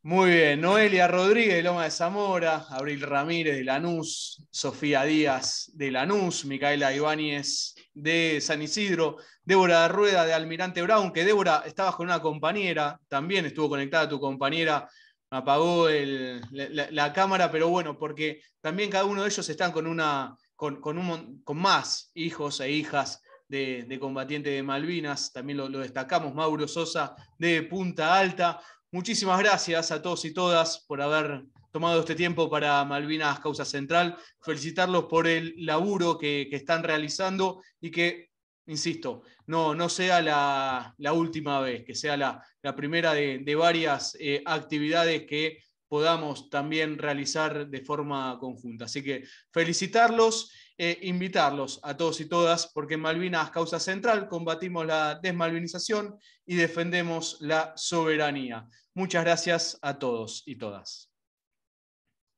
S1: Muy bien, Noelia Rodríguez de Loma de Zamora, Abril Ramírez de Lanús, Sofía Díaz de Lanús, Micaela Ibáñez de San Isidro, Débora Rueda de Almirante Brown, que Débora estabas con una compañera, también estuvo conectada tu compañera apagó la, cámara, pero bueno, porque también cada uno de ellos están con, una, con, con, más hijos e hijas de, de combatientes de Malvinas, también lo, destacamos, Mauro Sosa de Punta Alta. Muchísimas gracias a todos y todas por haber tomado este tiempo para Malvinas Causa Central, felicitarlos por el laburo que, que están realizando y que insisto, no, no sea la, última vez, que sea la, primera de, varias eh, actividades que podamos también realizar de forma conjunta. Así que felicitarlos, e invitarlos a todos y todas, porque en Malvinas Causa Central combatimos la desmalvinización y defendemos la soberanía. Muchas gracias a todos y todas.